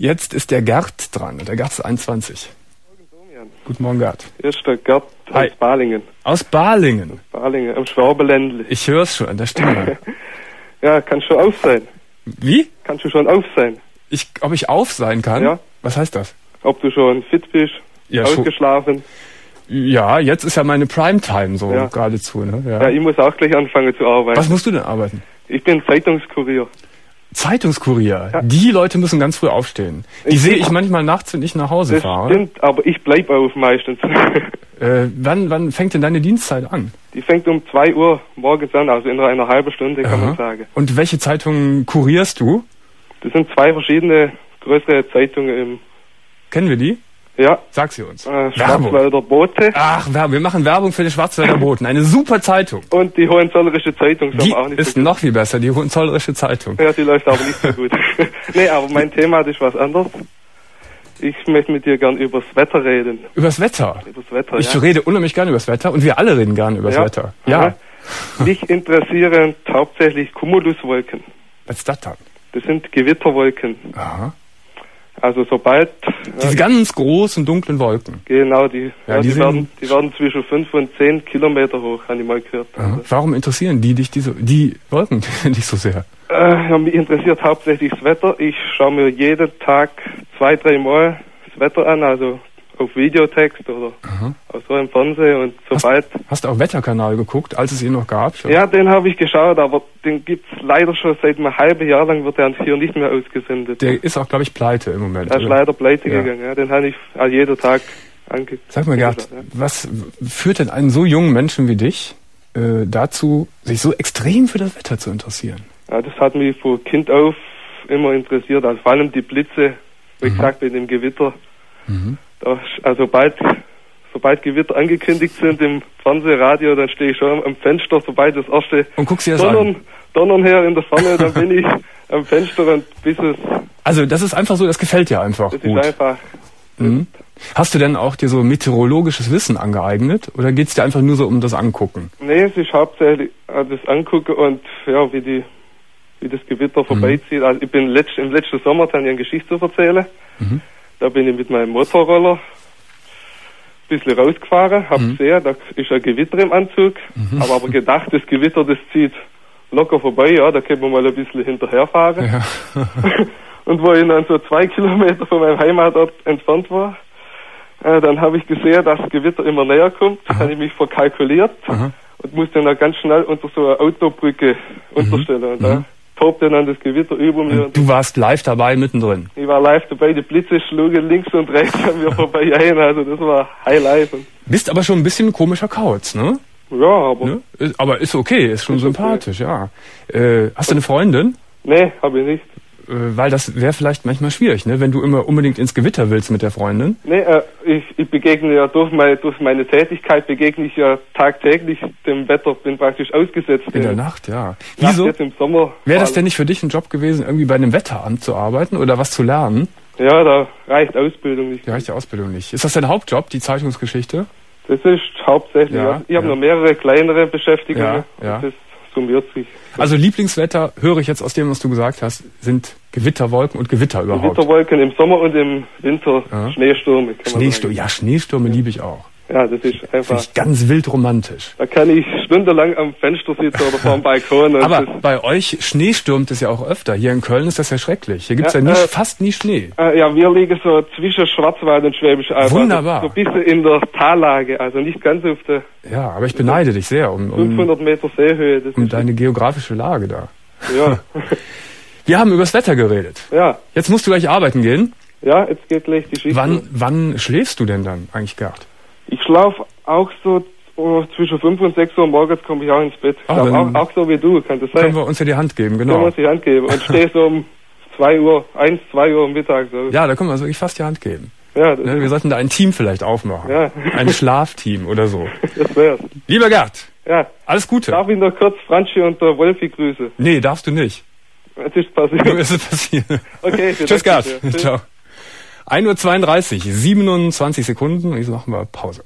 Jetzt ist der Gerd dran. Der Gerd ist 21. Guten Morgen, Gerd. Hier ist der Gerd Hi. aus Balingen. Aus Balingen. Balingen, am Schwabeländle. Ich höre es schon an der Stimme. Ja, kannst du auf sein? Wie? Kannst du schon auf sein? Ich, ob ich auf sein kann? Ja. Was heißt das? Ob du schon fit bist, Ja, schon- ausgeschlafen? Ja, jetzt ist ja meine Primetime so Ja. geradezu. Ne? Ja. Ja. ich muss auch gleich anfangen zu arbeiten. Was musst du denn arbeiten? Ich bin Zeitungskurier. Zeitungskurier. Ja. Die Leute müssen ganz früh aufstehen. Die Ich- sehe ich manchmal nachts, wenn ich nach Hause Das fahre. stimmt, aber ich bleib auf meistens. Äh, wann, wann fängt denn deine Dienstzeit an? Die fängt um 2 Uhr morgens an, also in einer halben Stunde kann Aha. man sagen. Und welche Zeitungen kurierst du? Das sind zwei verschiedene größere Zeitungen im, Kennen wir die? Ja, Sag sie uns. äh, Werbung. Schwarzwälder Bote Ach. Wir machen Werbung für den Schwarzwälder Boten. Eine super Zeitung. und die Hohenzollerische Zeitung. ist Die auch nicht ist so noch viel besser, die Hohenzollerische Zeitung. Ja, die läuft aber nicht so gut. nee, aber mein Thema ist was anderes. Ich möchte mit dir gern übers Wetter reden. Übers Wetter. Übers Wetter, Ich ja. rede unheimlich gerne übers Wetter und wir alle reden gerne übers Ja. Wetter. Ja. Mich interessieren hauptsächlich Cumuluswolken. Was ist das dann? Das sind Gewitterwolken. Aha. Also sobald Diese ganz großen, dunklen Wolken. genau die, Ja, ja, die die, werden, die werden zwischen 5 und 10 Kilometer hoch, habe ich mal gehört. Also, Warum interessieren die dich, diese, die Wolken dich so sehr? äh, ja, mich interessiert hauptsächlich das Wetter. Ich schaue mir jeden Tag zwei, drei Mal das Wetter an, also auf Videotext oder Aha. auch so im Fernsehen und sobald Hast du auch Wetterkanal geguckt, als es ihn noch gab? Glaub- Ja, den habe ich geschaut, aber den gibt's leider schon seit einem halben Jahr lang wird er hier nicht mehr ausgesendet. Der ist auch, glaube ich, pleite im Moment. er ist leider pleite Ja. gegangen. Ja, den habe ich äh, jeden Tag angeguckt. Sag mal, Gerd, Ja. was führt denn einen so jungen Menschen wie dich äh, dazu, sich so extrem für das Wetter zu interessieren? Ja, das hat mich von Kind auf immer interessiert. Also vor allem die Blitze, wie Mhm. gesagt, mit dem Gewitter. Da, also sobald, sobald Gewitter angekündigt sind im Fernsehradio, dann stehe ich schon am Fenster, sobald das erste Und guckst dir das Donnern, an. Donnern her in der Ferne, dann bin ich am Fenster und bis es, Also das ist einfach so, das gefällt dir einfach das gut. ist einfach Mhm. Hast du denn auch dir so meteorologisches Wissen angeeignet oder geht's dir einfach nur so um das Angucken? Nee, es ist hauptsächlich äh, das Angucken und ja, wie die wie das Gewitter vorbeizieht. Also ich bin letzt, im letzten Sommer dann eine Geschichte zu erzählen. Mhm. Da bin ich mit meinem Motorroller ein bisschen rausgefahren, hab Mhm. gesehen, da ist ein Gewitter im Anzug, habe aber gedacht, das Gewitter, das zieht locker vorbei, ja, da können wir mal ein bisschen hinterherfahren. Ja. Und wo ich dann so zwei Kilometer von meinem Heimatort entfernt war, äh, dann habe ich gesehen, dass das Gewitter immer näher kommt. Dann habe ich mich verkalkuliert Aha. und musste dann ganz schnell unter so eine Autobrücke unterstellen. Und da tobte dann das Gewitter über mir. Und Du warst live dabei mittendrin. ich war live dabei, die Blitze schlugen links und rechts an mir vorbei ein. Also das war Highlight. Und, Bist aber schon ein bisschen ein komischer Kauz, ne? ja, aber ne? Aber ist okay, ist schon Ist okay. sympathisch, ja. Äh, hast du eine Freundin? nee, habe ich nicht. Äh, weil das wäre vielleicht manchmal schwierig, ne? Wenn du immer unbedingt ins Gewitter willst mit der Freundin. Nee, äh, ich, ich begegne ja durch meine, durch meine Tätigkeit begegne ich ja tagtäglich dem Wetter, bin praktisch ausgesetzt. In der Nacht, ja. Wieso? Jetzt im Sommer. Wäre das denn nicht für dich ein Job gewesen, irgendwie bei einem Wetteramt zu arbeiten oder was zu lernen? Ja, da reicht Ausbildung nicht. Ja, reicht die Ausbildung nicht. Ist das dein Hauptjob, die Zeichnungsgeschichte? Das ist hauptsächlich, Ja, ja. Ich habe ja. noch mehrere kleinere Beschäftigungen. Ja, ja. Summiert sich. Also Lieblingswetter, höre ich jetzt aus dem, was du gesagt hast, sind Gewitterwolken und Gewitter überhaupt. Gewitterwolken im Sommer und im Winter Ja. Schneestürme. Sagen. ja, Schneestürme liebe ich auch. Ja, das ist einfach. ich ganz wild romantisch. Da kann ich stundenlang am Fenster sitzen oder vor dem Balkon. Und Aber das, bei euch schneestürmt es ja auch öfter. Hier in Köln ist das ja schrecklich. Hier gibt's ja, Ja, nie, äh, fast nie Schnee. äh, ja, wir liegen so zwischen Schwarzwald und Schwäbisch Alb. Wunderbar. Also so ein bisschen in der Tallage, also nicht ganz auf der Ja, aber ich beneide dich sehr um, um, 500 Meter Seehöhe. Das um ist, deine geografische Lage da. ja. Wir haben übers Wetter geredet. ja, Jetzt musst du gleich arbeiten gehen. ja, jetzt geht gleich die Schicht. Wann, wann schläfst du denn dann eigentlich, Gerd? Ich schlafe auch so oh, zwischen 5 und 6 Uhr morgens komme ich auch ins Bett. Ah, auch, auch so wie du, kann das sein? Können wir uns ja die Hand geben, Können wir genau. uns die Hand geben und stehe so um 2 Uhr, 1, 2 Uhr am Mittag. So. Ja, da können wir uns wirklich fast die Hand geben. Ja, Ne, Wir sollten da ein Team vielleicht aufmachen. Ja. Ein Schlafteam oder so. das wär's. Lieber Gerd, Ja, alles Gute. darf ich noch kurz Franchi und der Wolfi grüßen? Nee, darfst du nicht. Es ist passiert. Nur ist es passiert. Okay, Tschüss, Gerd. Ciao. 1.32 Uhr, 27 Sekunden. Und jetzt machen wir Pause.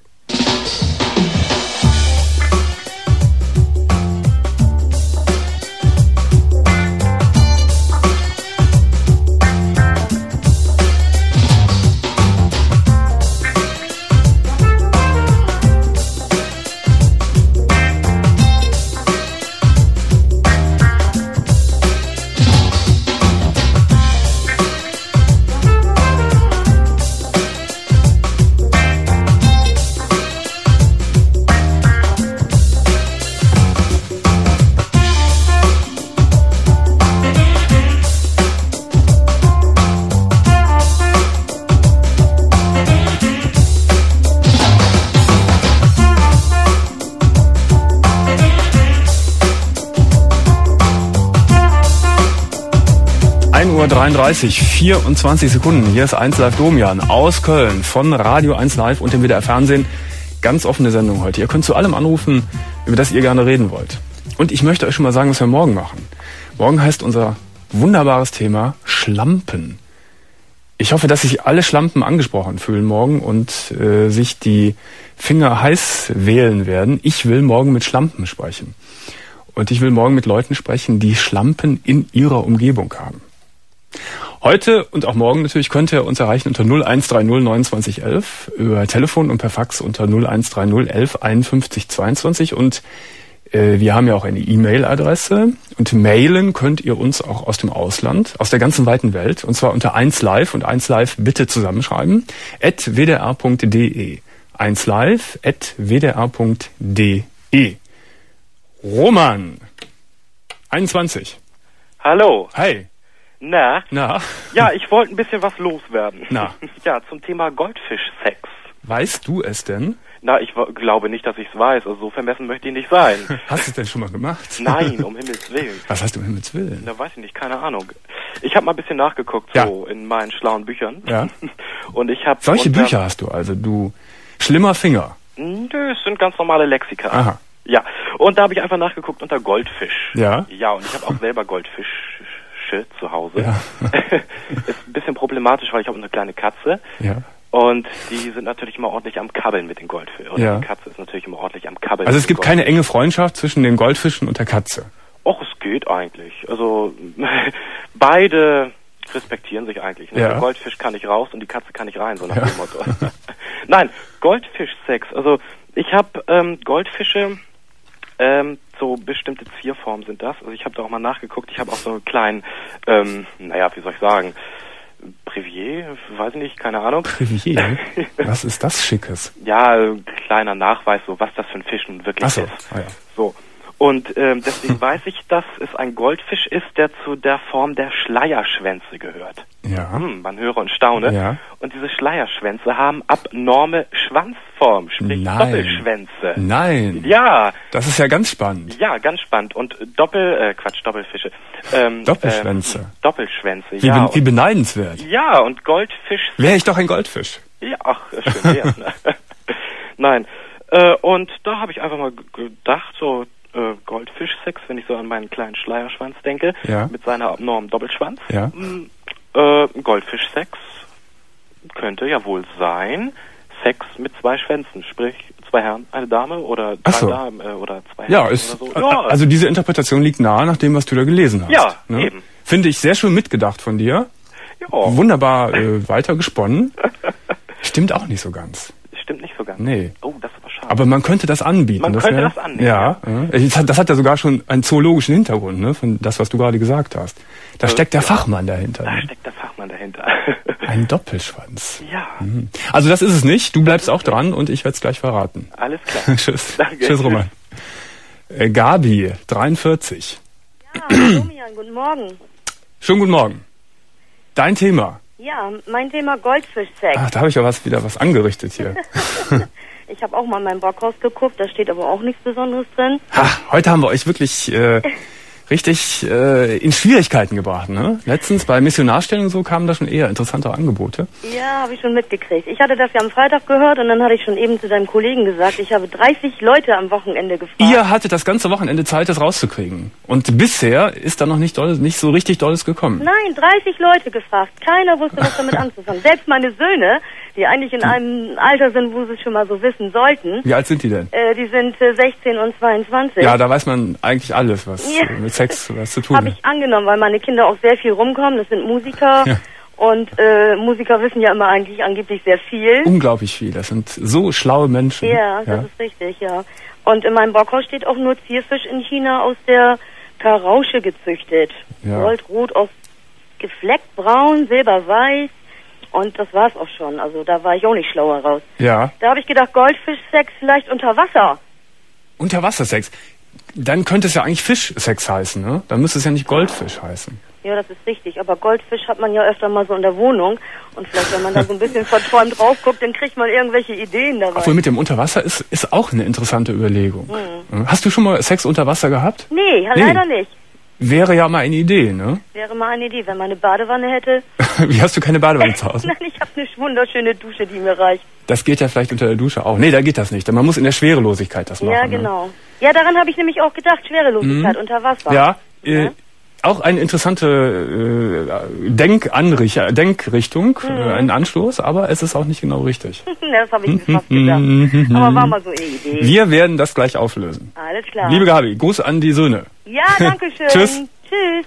Uhr 33, 24 Sekunden. Hier ist 1 Live Domian aus Köln von Radio 1 Live und dem WDR Fernsehen. Ganz offene Sendung heute. Ihr könnt zu allem anrufen, über das ihr gerne reden wollt. Und ich möchte euch schon mal sagen, was wir morgen machen. Morgen heißt unser wunderbares Thema Schlampen. Ich hoffe, dass sich alle Schlampen angesprochen fühlen morgen und äh, sich die Finger heiß wählen werden. Ich will morgen mit Schlampen sprechen. Und ich will morgen mit Leuten sprechen, die Schlampen in ihrer Umgebung haben. Heute und auch morgen natürlich könnt ihr uns erreichen unter 0130 2911 über Telefon und per Fax unter 0130 11 51 22 und äh, wir haben ja auch eine E-Mail-Adresse. Und mailen könnt ihr uns auch aus dem Ausland, aus der ganzen weiten Welt. Und zwar unter 1live und 1live bitte zusammenschreiben. At wdr.de 1live at wdr.de Roman 21 Hallo. Hi Na? Na? Ja, ich wollte ein bisschen was loswerden. Na? Ja, zum Thema Goldfischsex. Weißt du es denn? Na, ich glaube nicht, dass ich es weiß. Also so vermessen möchte ich nicht sein. Hast du es denn schon mal gemacht? Nein, um Himmels Willen. Was hast du um Himmels Willen? Na, weiß ich nicht, keine Ahnung. Ich habe mal ein bisschen nachgeguckt, Ja. so in meinen schlauen Büchern. Ja. Und ich habe Solche Bücher hast du also, du schlimmer Finger. Nö, es sind ganz normale Lexika. Aha. Ja, und da habe ich einfach nachgeguckt unter Goldfisch. Ja. Ja, und ich habe auch selber Goldfische zu Hause. Ja. Ist ein bisschen problematisch, weil ich habe eine kleine Katze. Ja. Und die sind natürlich immer ordentlich am Kabbeln mit den Goldfischen. Ja. die Katze ist natürlich immer ordentlich am Kabbeln. Also es gibt keine enge Freundschaft zwischen den Goldfischen und der Katze. Och, es geht eigentlich. Also beide respektieren sich eigentlich. Ne? Ja. Der Goldfisch kann nicht raus und die Katze kann nicht rein, so nach dem Motto. Nein, Goldfischsex. Also ich habe ähm, Goldfische, ähm, so bestimmte Zierformen sind das. Also ich habe da auch mal nachgeguckt. Ich habe auch so einen kleinen, ähm, naja, wie soll ich sagen, Privier, weiß ich nicht, keine Ahnung. Privier? Was ist das Schickes? Ja, ein kleiner Nachweis, so was das für ein Fisch nun wirklich so, ist. ah ja. So. Und ähm, deswegen weiß ich, dass es ein Goldfisch ist, der zu der Form der Schleierschwänze gehört. Ja. Hm, man höre und staune. Ja. Und diese Schleierschwänze haben abnorme Schwanzform, sprich Nein. Doppelschwänze. Nein. Ja, Das ist ja ganz spannend. ja, ganz spannend. Und Doppel, äh, Quatsch, Doppelfische. Ähm, Doppelschwänze. Ähm, Doppelschwänze, Wie, ja. wie beneidenswert. ja, und Goldfisch Wäre ich doch ein Goldfisch. ja, ach, schön wär's, ne? Nein. Äh, und da habe ich einfach mal gedacht, so äh, Goldfischsex, wenn ich so an meinen kleinen Schleierschwanz denke, Ja. mit seiner abnormen Doppelschwanz. Ja. Mm, Äh, Goldfischsex könnte ja wohl sein, Sex mit zwei Schwänzen, sprich zwei Herren, eine Dame oder drei so. Damen äh, oder zwei Ja, Herren ist, oder so. Ja, also diese Interpretation liegt nahe nach dem, was du da gelesen hast. Ja, ne? eben. Finde ich sehr schön mitgedacht von dir. ja, Wunderbar äh, weiter gesponnen. Stimmt auch nicht so ganz. stimmt nicht so ganz. Nee. Oh, das ist aber schade. Aber man könnte das anbieten. Man das könnte wär- das annehmen, Ja, ja. Das hat- Das hat ja sogar schon einen zoologischen Hintergrund, ne? Von das, was du gerade gesagt hast. Da steckt der ja. Fachmann dahinter. da ne? steckt der Fachmann dahinter. Ein Doppelschwanz. ja, Mhm. Also das ist es nicht. Du bleibst auch dran und ich werde es gleich verraten. alles klar. Tschüss. Danke. Tschüss, Roman. Äh, Gabi, 43. Ja, Domian, guten Morgen. Schönen guten Morgen. Dein Thema. Ja, mein Thema Goldfischsex. Ach, da habe ich ja was, wieder was angerichtet hier. Ich habe auch mal in mein Brockhaus geguckt, da steht aber auch nichts Besonderes drin. Ha, heute haben wir euch wirklich äh, richtig äh, in Schwierigkeiten gebracht. Ne? Letztens bei Missionarstellen und so kamen da schon eher interessantere Angebote. Ja, habe ich schon mitgekriegt. Ich hatte das ja am Freitag gehört und dann hatte ich schon eben zu deinem Kollegen gesagt, ich habe 30 Leute am Wochenende gefragt. Ihr hattet das ganze Wochenende Zeit, das rauszukriegen. Und bisher ist da noch nicht, doll, nicht so richtig Dolles gekommen. Nein, 30 Leute gefragt. Keiner wusste, was damit anzufangen. Selbst meine Söhne, die eigentlich in einem Alter sind, wo sie es schon mal so wissen sollten, Wie alt sind die denn? äh, die sind äh, 16 und 22. Ja, da weiß man eigentlich alles, was Ja. mit Sex was zu tun Habe hat. ich angenommen, weil meine Kinder auch sehr viel rumkommen. Das sind Musiker. Ja. Und äh, Musiker wissen ja immer eigentlich angeblich sehr viel. Unglaublich viel. Das sind so schlaue Menschen. Ja, das ist richtig, ja. Und in meinem Bockhaus steht auch nur Zierfisch in China aus der Karausche gezüchtet. Ja. Goldrot aus gefleckt, braun, silberweiß. Und das war's auch schon. Also da war ich auch nicht schlauer raus. ja. Da habe ich gedacht, Goldfischsex vielleicht unter Wasser. Unterwassersex. Dann könnte es ja eigentlich Fischsex heißen, ne? Dann müsste es ja nicht Goldfisch heißen. Ja, das ist richtig. Aber Goldfisch hat man ja öfter mal so in der Wohnung. Und vielleicht, wenn man da so ein bisschen verträumt drauf guckt, dann kriegt man irgendwelche Ideen dabei. Obwohl mit dem Unterwasser ist, ist auch eine interessante Überlegung. Mhm. Hast du schon mal Sex unter Wasser gehabt? Nee, Nee. leider nicht. Wäre ja mal eine Idee, ne? Wäre mal eine Idee, wenn man eine Badewanne hätte. Wie hast du keine Badewanne zu Hause? Nein, ich habe eine wunderschöne Dusche, die mir reicht. Das geht ja vielleicht unter der Dusche auch. Nee, da geht das nicht. Man muss in der Schwerelosigkeit das machen. ja, Ne? genau. Ja, daran habe ich nämlich auch gedacht, Schwerelosigkeit Mhm. unter Wasser. Ja, äh, auch eine interessante äh, Denkanrichter, Denkrichtung, Mhm. äh, ein Anstoß, aber es ist auch nicht genau richtig. das habe ich mir fast gedacht. Aber war mal so eine Idee. Wir werden das gleich auflösen. Alles klar. Liebe Gabi, Gruß an die Söhne. ja, danke schön. Tschüss. Tschüss.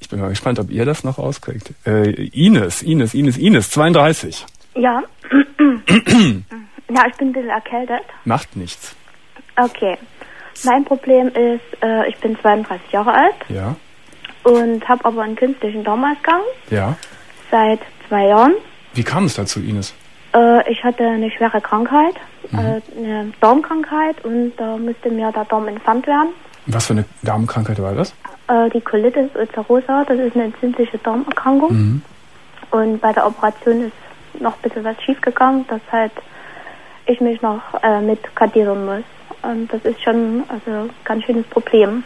Ich bin mal gespannt, ob ihr das noch rauskriegt. Äh, Ines, Ines, Ines, Ines, 32. Ja. ja, ich bin ein bisschen erkältet. Macht nichts. Okay. Mein Problem ist, äh, ich bin 32 Jahre alt Ja, und habe aber einen künstlichen Darmausgang ja. seit zwei Jahren. Wie kam es dazu, Ines? Äh, ich hatte eine schwere Krankheit, Mhm. äh, eine Darmkrankheit und da musste mir der Darm entfernt werden. Was für eine Darmkrankheit war das? Äh, die Colitis ulcerosa, das ist eine entzündliche Darmerkrankung. Mhm. Und bei der Operation ist noch ein bisschen was schiefgegangen, deshalb ich mich noch äh, mit kathedern muss. Und das ist schon also ein ganz schönes Problem,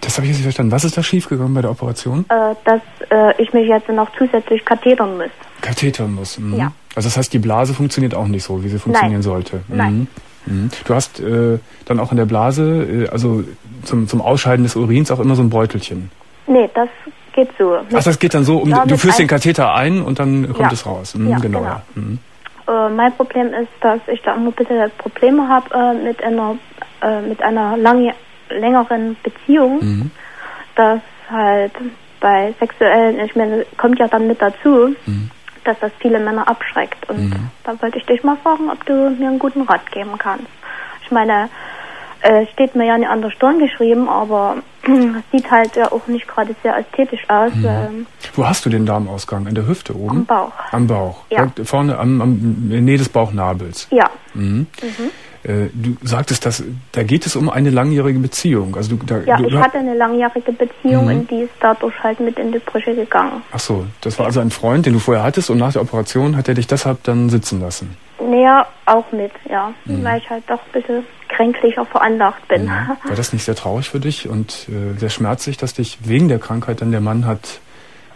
Das habe ich jetzt nicht verstanden. Was ist da schiefgegangen bei der Operation? äh, dass äh, ich mich jetzt noch zusätzlich kathedern muss. Katheter muss. Mhm. Ja. Also das heißt, die Blase funktioniert auch nicht so, wie sie funktionieren Nein. sollte. Mhm. Nein. Mhm. Du hast äh, dann auch in der Blase, äh, also zum, zum Ausscheiden des Urins auch immer so ein Beutelchen. Nee, das geht so. Ach, das geht dann so, um, du führst den Katheter ein und dann kommt Ja. es raus. Mhm, Ja, genau. genau. Ja. Mhm. Äh, mein Problem ist, dass ich da immer ein bisschen Probleme habe äh, mit einer äh, mit einer lange, längeren Beziehung, Mhm. dass halt bei sexuellen, ich meine, kommt ja dann mit dazu, dass das viele Männer abschreckt. Und da wollte ich dich mal fragen, ob du mir einen guten Rat geben kannst. Ich meine, äh, steht mir ja nicht an der Stirn geschrieben, aber es sieht halt ja auch nicht gerade sehr ästhetisch aus. Ähm, Wo hast du den Darmausgang? An der Hüfte oben? Am Bauch. Am Bauch. Ja. Da Vorne am, am in Nähe des Bauchnabels. ja. Mhm. Mhm. Äh, du sagtest, dass da geht es um eine langjährige Beziehung. Also du, da, Ja, du, ich hatte eine langjährige Beziehung Mhm. und die ist dadurch halt mit in die Brüche gegangen. Ach so, das war also ein Freund, den du vorher hattest und nach der Operation hat er dich deshalb dann sitzen lassen. Näher auch mit, ja. Mhm. Weil ich halt doch ein bisschen kränklicher veranlagt bin. War das nicht sehr traurig für dich und äh, sehr schmerzlich, dass dich wegen der Krankheit dann der Mann hat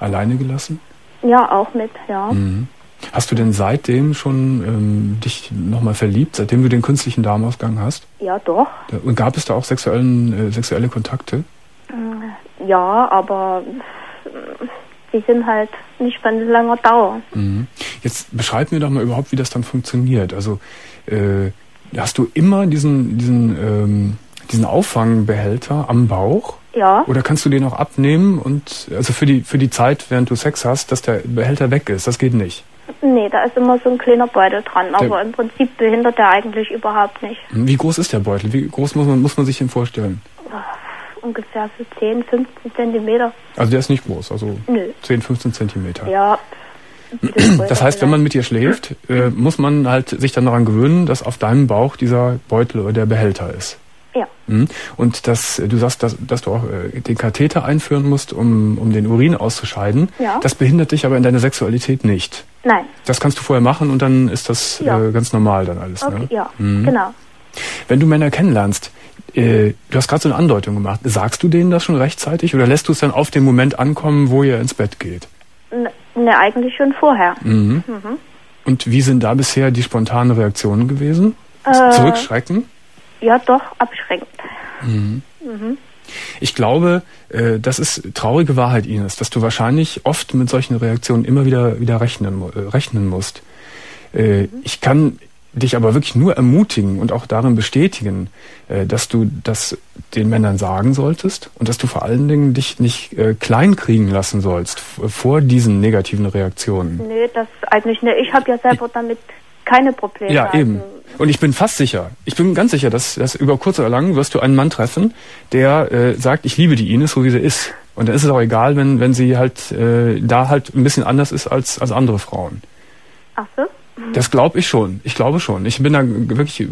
alleine gelassen? ja, auch mit, ja. Mhm. Hast du denn seitdem schon ähm, dich nochmal verliebt, seitdem du den künstlichen Darmausgang hast? Ja, doch. Und gab es da auch sexuellen, äh, sexuelle Kontakte? Äh, Ja, aber die sind halt nicht von langer Dauer. Mhm. Jetzt beschreib mir doch mal überhaupt, wie das dann funktioniert. Also äh, hast du immer diesen, diesen, ähm, diesen Auffangbehälter am Bauch? Ja. Oder kannst du den auch abnehmen und also für die für die Zeit, während du Sex hast, dass der Behälter weg ist? Das geht nicht. Nee, da ist immer so ein kleiner Beutel dran, Der- aber im Prinzip behindert er eigentlich überhaupt nicht. Wie groß ist der Beutel? Wie groß muss man muss man sich den vorstellen? Ungefähr so 10, 15 Zentimeter. Also der ist nicht groß, also Nö. 10, 15 Zentimeter. Ja. Das heißt, wenn man mit dir schläft, äh, muss man halt sich dann daran gewöhnen, dass auf deinem Bauch dieser Beutel oder der Behälter ist. Ja. Mhm. Und dass äh, du sagst, dass, dass du auch äh, den Katheter einführen musst, um, um den Urin auszuscheiden. Ja. Das behindert dich aber in deiner Sexualität nicht. Nein. Das kannst du vorher machen und dann ist das Ja. äh, ganz normal dann alles. Okay, ne? ja, Mhm. genau. Wenn du Männer kennenlernst, äh, du hast gerade so eine Andeutung gemacht, sagst du denen das schon rechtzeitig oder lässt du es dann auf den Moment ankommen, wo ihr ins Bett geht? Ne, eigentlich schon vorher. Mhm. Mhm. Und wie sind da bisher die spontanen Reaktionen gewesen? Äh, Zurückschrecken? Ja, doch, abschreckend. Mhm. Mhm. Ich glaube, äh, das ist traurige Wahrheit, Ines, dass du wahrscheinlich oft mit solchen Reaktionen immer wieder, wieder rechnen, äh, rechnen musst. Äh, Ich kann dich aber wirklich nur ermutigen und auch darin bestätigen, äh, dass du das den Männern sagen solltest und dass du vor allen Dingen dich nicht äh, klein kriegen lassen sollst f- vor diesen negativen Reaktionen. Nee, das eigentlich nicht. Ich habe ja selber damit keine Probleme. Ja, Also, eben. Und ich bin fast sicher, ich bin ganz sicher, dass, dass über kurz oder lang wirst du einen Mann treffen, der äh, sagt, ich liebe die Ines, so wie sie ist. Und dann ist es auch egal, wenn, wenn sie halt äh, da halt ein bisschen anders ist als, als andere Frauen. Ach so? Das glaube ich schon. Ich glaube schon. Ich bin da wirklich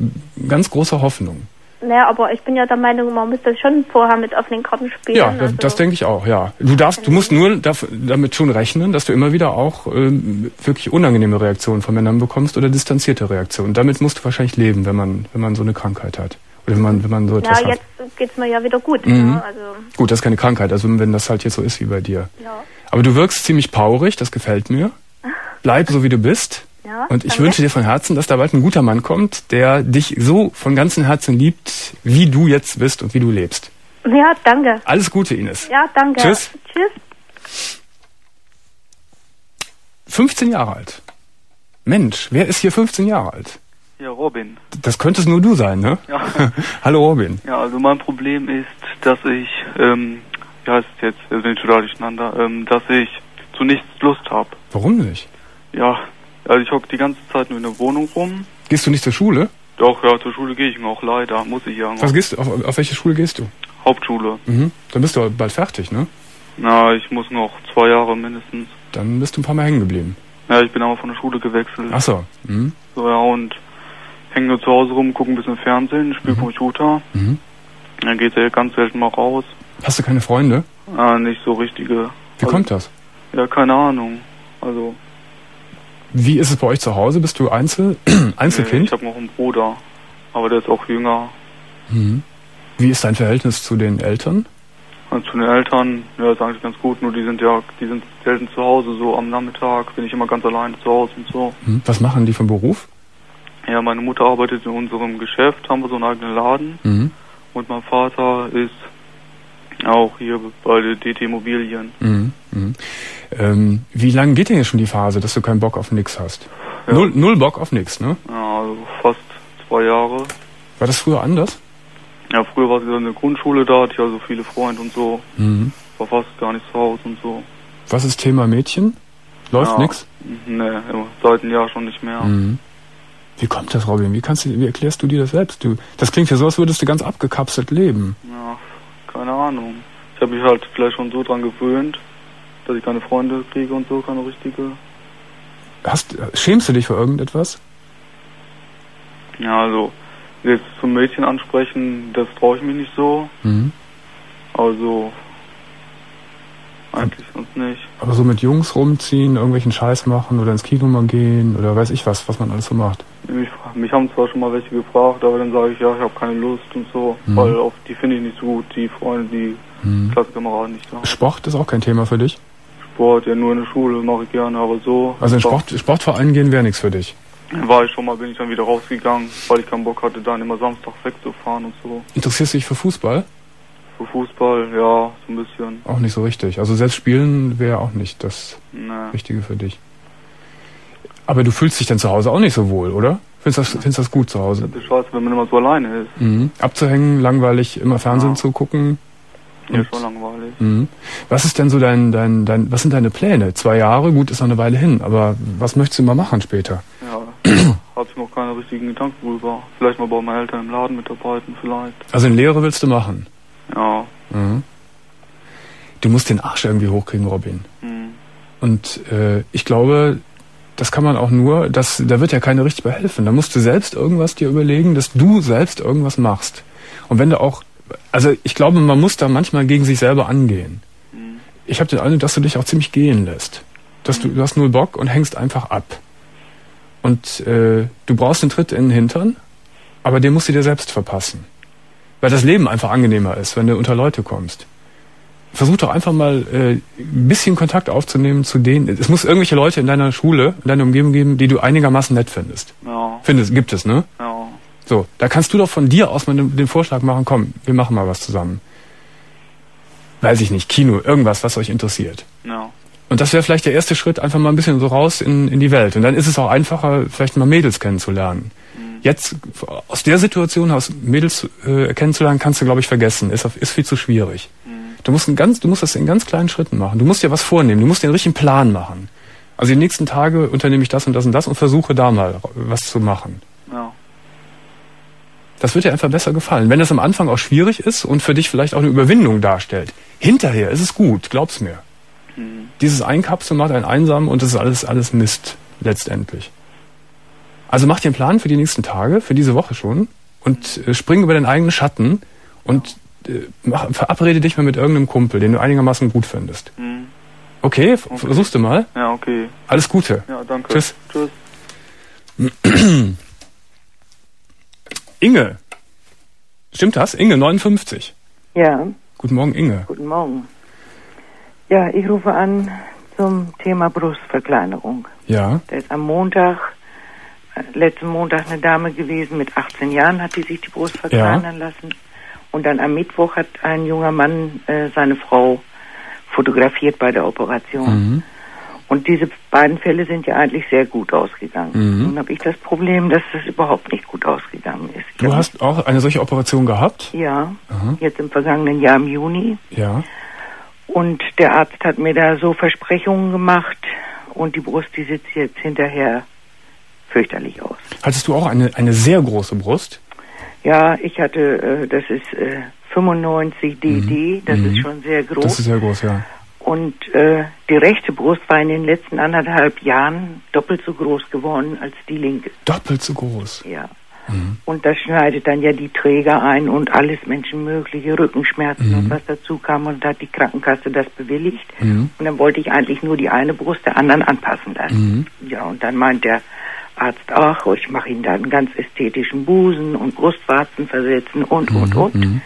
ganz großer Hoffnung. Naja, aber ich bin ja der Meinung, man muss das schon vorher mit offenen Karten spielen. Ja, das, also, das denke ich auch, ja. Du darfst, du musst nur damit schon rechnen, dass du immer wieder auch ähm, wirklich unangenehme Reaktionen von Männern bekommst oder distanzierte Reaktionen. Damit musst du wahrscheinlich leben, wenn man, wenn man so eine Krankheit hat. Oder wenn man, wenn man so etwas Ja, hat. jetzt geht's mir ja wieder gut. Mhm. Ne? Also, Gut, das ist keine Krankheit, also wenn das halt jetzt so ist wie bei dir. ja. Aber du wirkst ziemlich paurig, das gefällt mir. Bleib so wie du bist. Ja, Und ich wünsche dir von Herzen, dass da bald ein guter Mann kommt, der dich so von ganzem Herzen liebt, wie du jetzt bist und wie du lebst. Ja, danke. Alles Gute, Ines. Ja, danke. Tschüss. Tschüss. 15 Jahre alt. Mensch, wer ist hier 15 Jahre alt? Ja, Robin. Das könntest nur du sein, ne? Ja. Hallo Robin. Ja, also mein Problem ist, dass ich, ähm, wie heißt es jetzt, wir sind total durcheinander, ähm, dass ich zu nichts Lust habe. Warum nicht? Ja, also ich hocke die ganze Zeit nur in der Wohnung rum. Gehst du nicht zur Schule? Doch, ja, zur Schule gehe ich auch leider, muss ich ja. Was gehst du, auf, auf welche Schule gehst du? Hauptschule. Mhm. Dann bist du bald fertig, ne? Na, ich muss noch zwei Jahre mindestens. Dann bist du ein paar Mal hängen geblieben. Ja, ich bin aber von der Schule gewechselt. Ach so. Mhm. So, ja, und hänge nur zu Hause rum, gucke ein bisschen Fernsehen, spiele Computer. Mhm. Dann geht er ganz selten mal raus. Hast du keine Freunde? Ah, nicht so richtige. Wie kommt das? Ja, keine Ahnung. Also, Wie ist es bei euch zu Hause? Bist du Einzel nee, Einzelkind? ich habe noch einen Bruder, aber der ist auch jünger. Mhm. Wie ist dein Verhältnis zu den Eltern? Und zu den Eltern, ja, ist eigentlich ganz gut, nur die sind ja, die sind selten zu Hause, so am Nachmittag bin ich immer ganz alleine zu Hause und so. Mhm. Was machen die vom Beruf? Ja, meine Mutter arbeitet in unserem Geschäft, haben wir so einen eigenen Laden Mhm. und mein Vater ist auch hier bei der DT Immobilien. Mhm. Mhm. Ähm, wie lange geht denn jetzt schon die Phase, dass du keinen Bock auf nix hast? Null, null Bock auf nix, ne? Ja, also fast zwei Jahre. War das früher anders? Ja, früher war sie in der Grundschule da, hatte ich also viele Freunde und so. Mhm. war fast gar nicht zu Hause und so. Was ist Thema Mädchen? Läuft ja. nix? Nee, seit einem Jahr schon nicht mehr. Mhm. Wie kommt das, Robin? Wie kannst du, wie erklärst du dir das selbst? Du, das klingt ja so, als würdest du ganz abgekapselt leben. Ja, Ahnung. Ich habe mich halt vielleicht schon so dran gewöhnt, dass ich keine Freunde kriege und so, keine richtige. Hast, schämst du dich für irgendetwas? Ja, also jetzt zum Mädchen ansprechen, das traue ich mich nicht so. Mhm. Also eigentlich sonst nicht. Aber so mit Jungs rumziehen, irgendwelchen Scheiß machen oder ins Kino mal gehen oder weiß ich was, was man alles so macht. Mich, mich haben zwar schon mal welche gefragt, aber dann sage ich, ja, ich habe keine Lust und so, Mhm. weil auf die finde ich nicht so gut, die Freunde, die Mhm. Klassenkameraden nicht da. Sport ist auch kein Thema für dich? Sport, ja nur in der Schule mache ich gerne, aber so. Also in Sport, Sportverein gehen wäre nichts für dich. War ich schon mal, bin ich dann wieder rausgegangen, weil ich keinen Bock hatte, dann immer Samstag wegzufahren und so. Interessierst du dich für Fußball? Für Fußball, ja, so ein bisschen. Auch nicht so richtig. Also selbst spielen wäre auch nicht das Nee. Richtige für dich. Aber du fühlst dich dann zu Hause auch nicht so wohl, oder? Findest das, findest das gut zu Hause? Das ist scheiße, wenn man immer so alleine ist. Mhm. Abzuhängen, langweilig, immer Fernsehen zu gucken. Ja, schon langweilig. Mhm. Was ist denn so dein, dein, dein, was sind deine Pläne? Zwei Jahre, gut, ist noch eine Weile hin, aber was möchtest du mal machen später? Ja, hatte ich noch keine richtigen Gedanken drüber. Vielleicht mal bei meinen Eltern im Laden mitarbeiten, vielleicht. Also eine Lehre willst du machen? Ja. Mhm. Du musst den Arsch irgendwie hochkriegen, Robin. Mhm. Und äh, ich glaube, das kann man auch nur, das, da wird ja keiner richtig bei helfen. Da musst du selbst irgendwas dir überlegen, dass du selbst irgendwas machst. Und wenn du auch, also ich glaube, man muss da manchmal gegen sich selber angehen. Ich habe den Eindruck, dass du dich auch ziemlich gehen lässt. Dass du, du hast null Bock und hängst einfach ab. Und äh, du brauchst einen Tritt in den Hintern, aber den musst du dir selbst verpassen. Weil das Leben einfach angenehmer ist, wenn du unter Leute kommst. Versuch doch einfach mal äh, ein bisschen Kontakt aufzunehmen zu denen. Es muss irgendwelche Leute in deiner Schule, in deiner Umgebung geben, die du einigermaßen nett findest. Ja. Findest, gibt es, ne? Ja. So, da kannst du doch von dir aus mal den, Vorschlag machen, komm, wir machen mal was zusammen. Weiß ich nicht, Kino, irgendwas, was euch interessiert. Ja. Und das wäre vielleicht der erste Schritt, einfach mal ein bisschen so raus in, in die Welt. Und dann ist es auch einfacher, vielleicht mal Mädels kennenzulernen. Jetzt, aus der Situation aus Mädels äh, kennenzulernen, kannst du, glaube ich, vergessen. Ist, ist viel zu schwierig. Du musst, ein ganz, du musst das in ganz kleinen Schritten machen. Du musst dir was vornehmen. Du musst dir einen richtigen Plan machen. Also die nächsten Tage unternehme ich das und das und das und versuche da mal was zu machen. Ja. Das wird dir einfach besser gefallen. Wenn das am Anfang auch schwierig ist und für dich vielleicht auch eine Überwindung darstellt, hinterher ist es gut, glaub's mir. Dieses Einkapseln macht einen einsam und das ist alles, alles Mist, letztendlich. Also mach dir einen Plan für die nächsten Tage, für diese Woche schon und äh, spring über deinen eigenen Schatten und äh, mach, verabrede dich mal mit irgendeinem Kumpel, den du einigermaßen gut findest. Mhm. Okay, f- versuchst du mal. Ja, okay. Alles Gute. Ja, danke. Tschüss. Tschüss. Inge. Stimmt das? Inge, 59. Ja, Guten Morgen, Inge. guten Morgen. Ja, ich rufe an zum Thema Brustverkleinerung. Ja. Da ist am Montag, letzten Montag eine Dame gewesen, mit 18 Jahren hat die sich die Brust verkleinern lassen. Und dann am Mittwoch hat ein junger Mann äh, seine Frau fotografiert bei der Operation. Mhm. Und diese beiden Fälle sind ja eigentlich sehr gut ausgegangen. Mhm. Nun habe ich das Problem, dass es überhaupt nicht gut ausgegangen ist. Ich Du hast auch eine solche Operation gehabt? Ja, Aha. jetzt im vergangenen Jahr im Juni. Ja. Und der Arzt hat mir da so Versprechungen gemacht und die Brust, die sieht jetzt hinterher fürchterlich aus. Hattest du auch eine, eine sehr große Brust? Ja, ich hatte, äh, das ist äh, 95 DD, das Mhm. ist schon sehr groß. Das ist sehr groß, ja. und äh, die rechte Brust war in den letzten anderthalb Jahren doppelt so groß geworden als die linke. Doppelt so groß. Ja. Und das schneidet dann ja die Träger ein und alles menschenmögliche, Rückenschmerzen und was dazu kam und da hat die Krankenkasse das bewilligt. Mhm. Und dann wollte ich eigentlich nur die eine Brust der anderen anpassen lassen. Mhm. Ja, und dann meint der Arzt, ach, ich mache Ihnen da einen ganz ästhetischen Busen und Brustwarzen versetzen und, und, Mhm. und.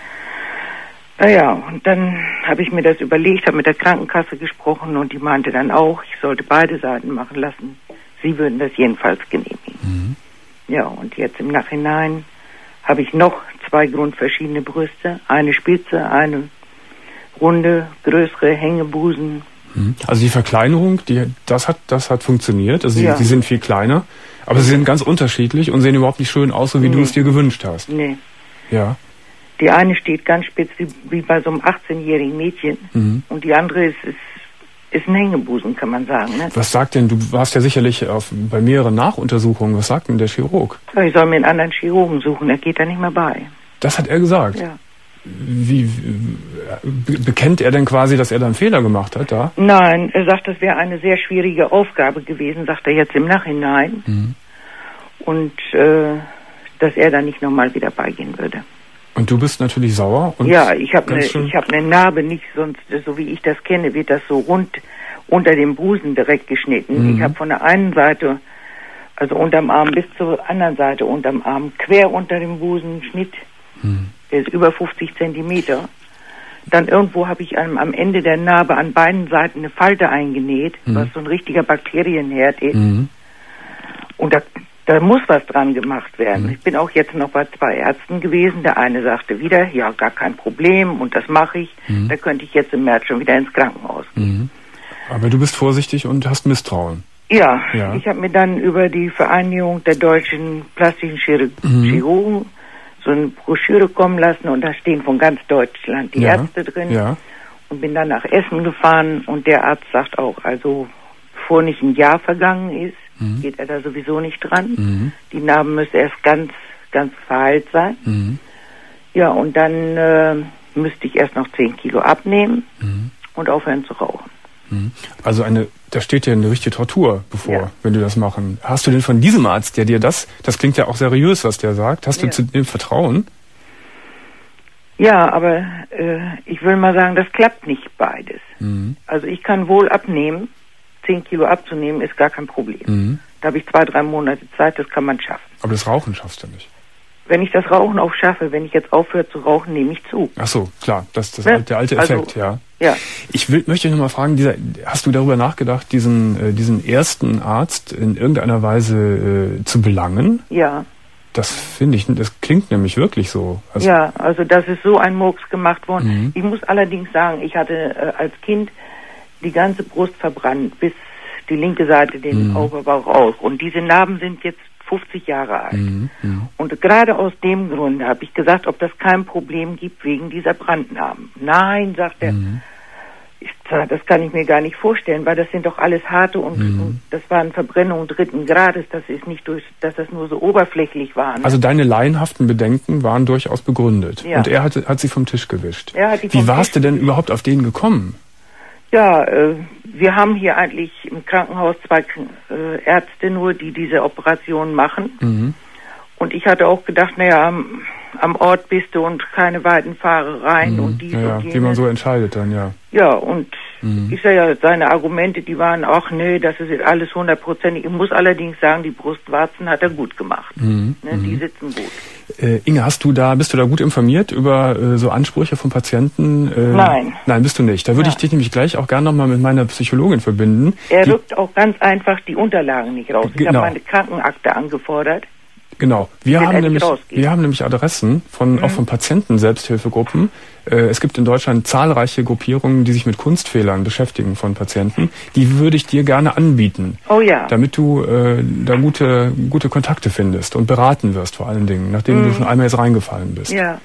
Naja, und dann habe ich mir das überlegt, habe mit der Krankenkasse gesprochen und die meinte dann auch, ich sollte beide Seiten machen lassen. Sie würden das jedenfalls genehmigen. Ja, und jetzt im Nachhinein habe ich noch zwei grundverschiedene Brüste. Eine spitze, eine runde, größere Hängebusen. Mhm. Also die Verkleinerung, die, das hat, das hat funktioniert. Also sie, Ja. sie sind viel kleiner, aber sie sind ganz unterschiedlich und sehen überhaupt nicht schön aus, so wie du Nee. es dir gewünscht hast. Nee, Ja. Die eine steht ganz spitz wie, wie bei so einem 18-jährigen Mädchen Mhm. und die andere ist, ist, ist ein Hängebusen, kann man sagen. Ne? Was sagt denn, du warst ja sicherlich auf, bei mehreren Nachuntersuchungen, was sagt denn der Chirurg? Ich soll mir einen anderen Chirurgen suchen, der geht da nicht mehr bei. Das hat er gesagt. Ja. Wie, wie be- bekennt er denn quasi, dass er da einen Fehler gemacht hat da? Nein, er sagt, das wäre eine sehr schwierige Aufgabe gewesen, sagt er jetzt im Nachhinein. Mhm. Und äh, dass er da nicht nochmal wieder beigehen würde. Und du bist natürlich sauer und ja, ich habe eine hab ne Narbe, nicht sonst, so wie ich das kenne, wird das so rund unter dem Busen direkt geschnitten. Mhm. Ich habe von der einen Seite, also unterm Arm bis zur anderen Seite unterm Arm, quer unter dem Busen einen Schnitt. Mhm. Der ist über 50 Zentimeter. Dann irgendwo habe ich am, am Ende der Narbe an beiden Seiten eine Falte eingenäht, Mhm. was so ein richtiger Bakterienherd ist. Mhm. Und da, da muss was dran gemacht werden. Mhm. Ich bin auch jetzt noch bei zwei Ärzten gewesen. Der eine sagte wieder, ja, gar kein Problem und das mache ich. Mhm. Da könnte ich jetzt im März schon wieder ins Krankenhaus. Mhm. Aber du bist vorsichtig und hast Misstrauen. Ja, Ja. ich habe mir dann über die Vereinigung der deutschen plastischen Mhm. Chirurgen so eine Broschüre kommen lassen und da stehen von ganz Deutschland die Ja. Ärzte drin Ja. und bin dann nach Essen gefahren und der Arzt sagt auch, also bevor nicht ein Jahr vergangen ist, Mhm. geht er da sowieso nicht dran. Mhm. Die Narben müssen erst ganz, ganz verheilt sein. Mhm. Ja, und dann äh, müsste ich erst noch 10 Kilo abnehmen Mhm. und aufhören zu rauchen. Mhm. Also eine, da steht dir eine richtige Tortur bevor, Ja. wenn du das machen. Hast du denn von diesem Arzt, der dir das, das klingt ja auch seriös, was der sagt, hast Ja. du zu dem Vertrauen? Ja, aber äh, ich will mal sagen, das klappt nicht beides. Mhm. Also ich kann wohl abnehmen, 10 Kilo abzunehmen ist gar kein Problem. Mhm. Da habe ich zwei, drei Monate Zeit, das kann man schaffen. Aber das Rauchen schaffst du nicht. Wenn ich das Rauchen auch schaffe, wenn ich jetzt aufhöre zu rauchen, nehme ich zu. Ach so, klar, das ist das Ne? alte, der alte Also, Effekt, ja. Ja. Ich will, möchte noch mal fragen, dieser, hast du darüber nachgedacht, diesen, äh, diesen ersten Arzt in irgendeiner Weise äh, zu belangen? Ja, Das finde ich, das klingt nämlich wirklich so. Also, ja, also das ist so ein Murks gemacht worden. Mhm. Ich muss allerdings sagen, ich hatte äh, als Kind die ganze Brust verbrannt, bis die linke Seite den Mhm. Oberbauch auch. Und diese Narben sind jetzt 50 Jahre alt. Mhm. Und gerade aus dem Grunde habe ich gesagt, ob das kein Problem gibt wegen dieser Brandnarben. Nein, sagt er. Mhm. Ich sag, das kann ich mir gar nicht vorstellen, weil das sind doch alles harte und, Mhm. und das waren Verbrennungen dritten Grades. Das ist nicht durch, dass das nur so oberflächlich war. Ne? Also deine laienhaften Bedenken waren durchaus begründet. Ja. Und er hat, hat sie vom Tisch gewischt. Die Wie vom warst Tisch du denn überhaupt auf den gekommen? Ja, äh, wir haben hier eigentlich im Krankenhaus zwei äh, Ärzte nur, die diese Operation machen. Mhm. Und ich hatte auch gedacht, naja, am, am Ort bist du und keine weiten Fahrereien Mhm. und dies ja, ja, und wie man so entscheidet dann, ja. Ja, und Mhm. ich sage ja, seine Argumente, die waren auch, nee, das ist alles hundertprozentig. Ich muss allerdings sagen, die Brustwarzen hat er gut gemacht. Mhm. Ne, Die sitzen gut. Äh, Inge, hast du da, bist du da gut informiert über äh, so Ansprüche von Patienten? Äh, Nein. Nein, bist du nicht. Da würde ich Nein. dich nämlich gleich auch gerne nochmal mit meiner Psychologin verbinden. Er die, rückt auch ganz einfach die Unterlagen nicht raus. Ich Genau. habe meine Krankenakte angefordert. Genau. Wir haben nämlich, wir haben nämlich Adressen von, Mhm. auch von Patienten-Selbsthilfegruppen. Äh, es gibt in Deutschland zahlreiche Gruppierungen, die sich mit Kunstfehlern beschäftigen von Patienten. Die würde ich dir gerne anbieten. Oh ja. Damit du äh, da gute, gute Kontakte findest und beraten wirst vor allen Dingen, nachdem du Mhm. schon einmal jetzt reingefallen bist. Ja,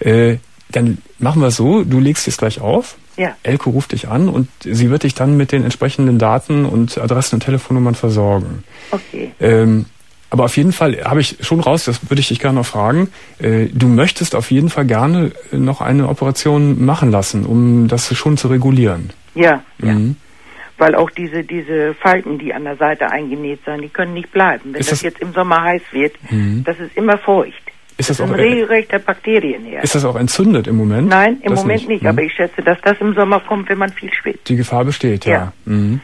Äh, dann machen wir es so, du legst jetzt gleich auf. ja. Elko ruft dich an und sie wird dich dann mit den entsprechenden Daten und Adressen und Telefonnummern versorgen. Okay. Ähm, aber auf jeden Fall habe ich schon raus, das würde ich dich gerne noch fragen. Äh, du möchtest auf jeden Fall gerne äh, noch eine Operation machen lassen, um das schon zu regulieren. Ja, Mhm. weil auch diese, diese Falten, die an der Seite eingenäht sind, die können nicht bleiben. Wenn das, das- jetzt im Sommer heiß wird, Mhm. das ist immer feucht. Ist das, das ist auch, ein regelrechter Bakterienherd. ist das auch entzündet im Moment? Nein, im Das Moment nicht, Mhm. aber ich schätze, dass das im Sommer kommt, wenn man viel schwitzt. Die Gefahr besteht, ja. Ja. Mhm.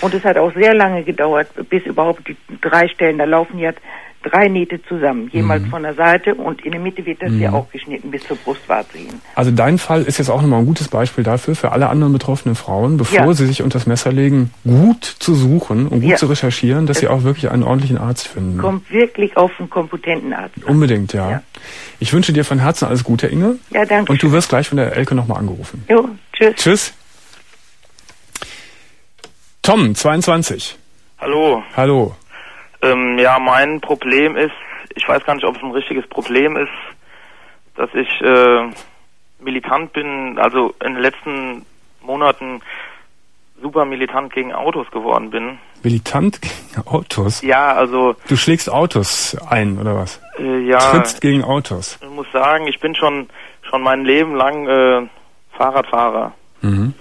Und es hat auch sehr lange gedauert, bis überhaupt die drei Stellen, da laufen jetzt drei Nähte zusammen, jemals Mhm. von der Seite und in der Mitte wird das ja Mhm. auch geschnitten bis zur Brustwarze hin. Also dein Fall ist jetzt auch nochmal ein gutes Beispiel dafür, für alle anderen betroffenen Frauen, bevor Ja. sie sich unter das Messer legen, gut zu suchen und gut Ja. zu recherchieren, dass sie Es- auch wirklich einen ordentlichen Arzt finden. Kommt wirklich auf einen kompetenten Arzt. Unbedingt, ja. Ja. Ich wünsche dir von Herzen alles Gute, Inge. Ja, danke. Und du wirst gleich von der Elke nochmal angerufen. Jo, tschüss. Tschüss. Tom, 22. Hallo. Hallo. Ähm, ja, mein Problem ist, ich weiß gar nicht, ob es ein richtiges Problem ist. dass ich äh, militant bin, also in den letzten Monaten super militant gegen Autos geworden bin. Militant gegen Autos? Ja, also Du schlägst Autos ein, oder was? äh, ja, Trittst gegen Autos. ich muss sagen, ich bin schon schon mein Leben lang äh, Fahrradfahrer. Mhm.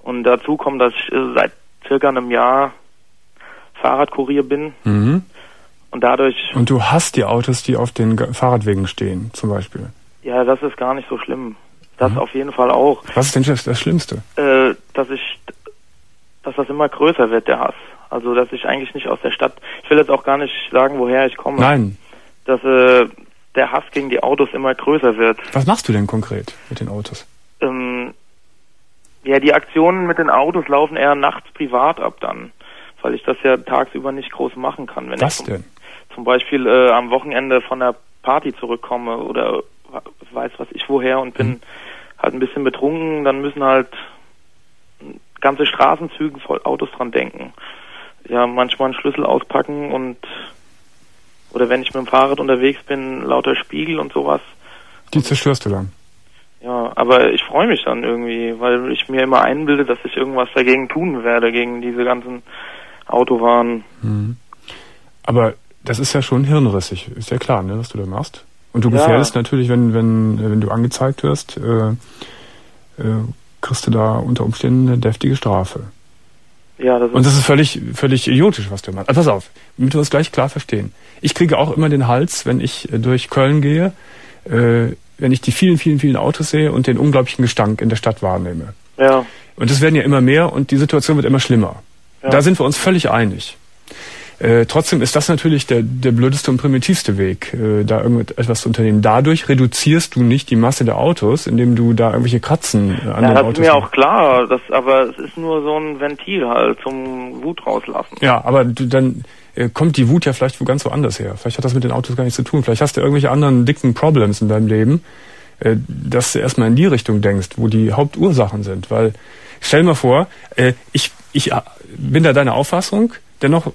Und dazu kommt, dass ich äh, seit circa einem Jahr Fahrradkurier bin Mhm. und dadurch, Und du hast die Autos, die auf den Ge- Fahrradwegen stehen, zum Beispiel. ja, das ist gar nicht so schlimm. Das Mhm. auf jeden Fall auch. Was ist denn das das Schlimmste? äh, dass ich, dass das immer größer wird, der Hass. Also, dass ich eigentlich nicht aus der Stadt, ich will jetzt auch gar nicht sagen, woher ich komme. Nein. Dass äh, der Hass gegen die Autos immer größer wird. Was machst du denn konkret mit den Autos? Ähm, ja, die Aktionen mit den Autos laufen eher nachts privat ab dann, weil ich das ja tagsüber nicht groß machen kann. Wenn Was ich zum, denn? zum Beispiel äh, am Wochenende von der Party zurückkomme oder weiß was ich woher und Mhm. bin halt ein bisschen betrunken, dann müssen halt ganze Straßenzüge voll Autos dran denken. Ja, manchmal einen Schlüssel auspacken und oder wenn ich mit dem Fahrrad unterwegs bin, lauter Spiegel und sowas. Die zerstörst du dann. Ja, aber ich freue mich dann irgendwie, weil ich mir immer einbilde, dass ich irgendwas dagegen tun werde, gegen diese ganzen Autowahn. Mhm. Aber das ist ja schon hirnrissig, ist ja klar, ne, was du da machst. Und du Ja. gefährdest natürlich, wenn, wenn, wenn du angezeigt wirst, äh, äh, kriegst du da unter Umständen eine deftige Strafe. Ja, das ist, Und das ist völlig, völlig idiotisch, was du machst. Also pass auf, damit wir das gleich klar verstehen. Ich kriege auch immer den Hals, wenn ich äh, durch Köln gehe, äh, wenn ich die vielen, vielen, vielen Autos sehe und den unglaublichen Gestank in der Stadt wahrnehme. ja, Und es werden ja immer mehr und die Situation wird immer schlimmer. Ja. Da sind wir uns völlig einig. Äh, trotzdem ist das natürlich der, der blödeste und primitivste Weg, äh, da irgendetwas zu unternehmen. Dadurch reduzierst du nicht die Masse der Autos, indem du da irgendwelche Kratzen äh, an ja den das Autos ist mir auch klar, das, aber es ist nur so ein Ventil halt zum Wut rauslassen. Ja, aber du, dann kommt die Wut ja vielleicht wo ganz woanders her. Vielleicht hat das mit den Autos gar nichts zu tun. Vielleicht hast du irgendwelche anderen dicken Problems in deinem Leben, äh, dass du erstmal in die Richtung denkst, wo die Hauptursachen sind. Weil, stell mal vor, äh, ich, ich äh, bin da deiner Auffassung, dennoch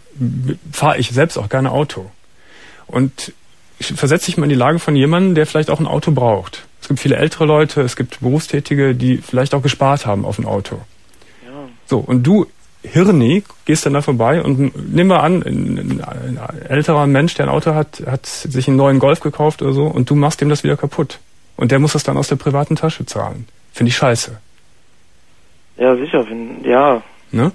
fahre ich selbst auch gerne Auto. Und versetze dich mal in die Lage von jemandem, der vielleicht auch ein Auto braucht. Es gibt viele ältere Leute, es gibt Berufstätige, die vielleicht auch gespart haben auf ein Auto. So, und du, Hirni, gehst dann da vorbei und nimm mal an, ein, älterer Mensch, der ein Auto hat, hat sich einen neuen Golf gekauft oder so und du machst ihm das wieder kaputt. Und der muss das dann aus der privaten Tasche zahlen. Finde ich scheiße. Ja, sicher, wenn, ja, Ne?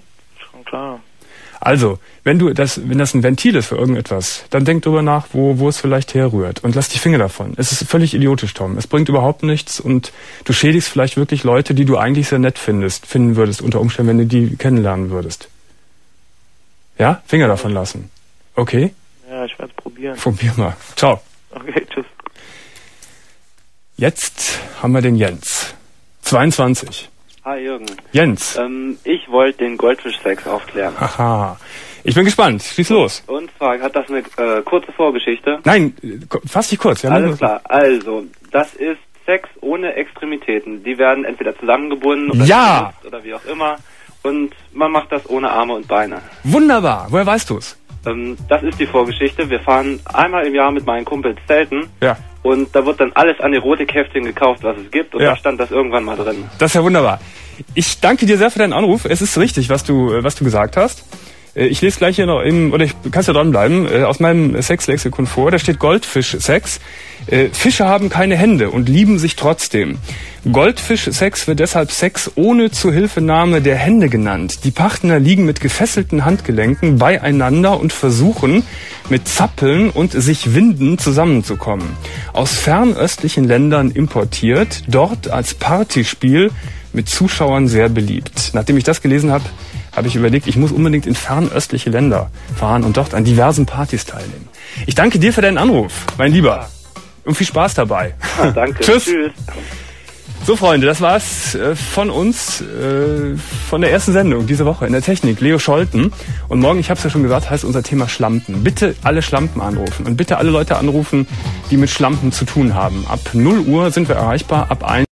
Also, wenn du das, wenn das ein Ventil ist für irgendetwas, dann denk drüber nach, wo, wo es vielleicht herrührt und lass die Finger davon. Es ist völlig idiotisch, Tom. Es bringt überhaupt nichts und du schädigst vielleicht wirklich Leute, die du eigentlich sehr nett findest, finden würdest, unter Umständen, wenn du die kennenlernen würdest. Ja? Finger davon lassen. Okay? Ja, ich werde es probieren. Probier mal. Ciao. Okay, tschüss. Jetzt haben wir den Jens. 22. Hi Jürgen. Jens. Ähm, ich wollte den Goldfischsex aufklären. Haha. Ich bin gespannt. Schieß los. Und zwar hat das eine äh, kurze Vorgeschichte. Nein, fass dich kurz. Ja, Alles klar. Also, das ist Sex ohne Extremitäten. Die werden entweder zusammengebunden oder Ja. oder wie auch immer. Und man macht das ohne Arme und Beine. Wunderbar. Woher weißt du's? Ähm, das ist die Vorgeschichte. Wir fahren einmal im Jahr mit meinen Kumpels zelten. Ja. Und da wird dann alles an Erotikheftchen gekauft, was es gibt. Und Ja. da stand das irgendwann mal drin. Das ist ja wunderbar. Ich danke dir sehr für deinen Anruf. Es ist richtig, was du, äh, was du gesagt hast. Äh, Ich lese gleich hier noch im, oder ich kannst ja dranbleiben, äh, aus meinem Sexlexikon vor. Da steht Goldfisch-Sex. Äh, Fische haben keine Hände und lieben sich trotzdem. Goldfisch-Sex wird deshalb Sex ohne Zuhilfenahme der Hände genannt. Die Partner liegen mit gefesselten Handgelenken beieinander und versuchen, mit Zappeln und sich winden zusammenzukommen. Aus fernöstlichen Ländern importiert, dort als Partyspiel mit Zuschauern sehr beliebt. Nachdem ich das gelesen habe, habe ich überlegt, ich muss unbedingt in fernöstliche Länder fahren und dort an diversen Partys teilnehmen. Ich danke dir für deinen Anruf, mein Lieber. Und viel Spaß dabei. Ah, danke. Tschüss. Tschüss. So, Freunde, das war's äh, von uns, äh, von der ersten Sendung diese Woche in der Technik. Leo Scholten. Und morgen, ich habe es ja schon gesagt, heißt unser Thema Schlampen. Bitte alle Schlampen anrufen und bitte alle Leute anrufen, die mit Schlampen zu tun haben. Ab 0 Uhr sind wir erreichbar, ab 1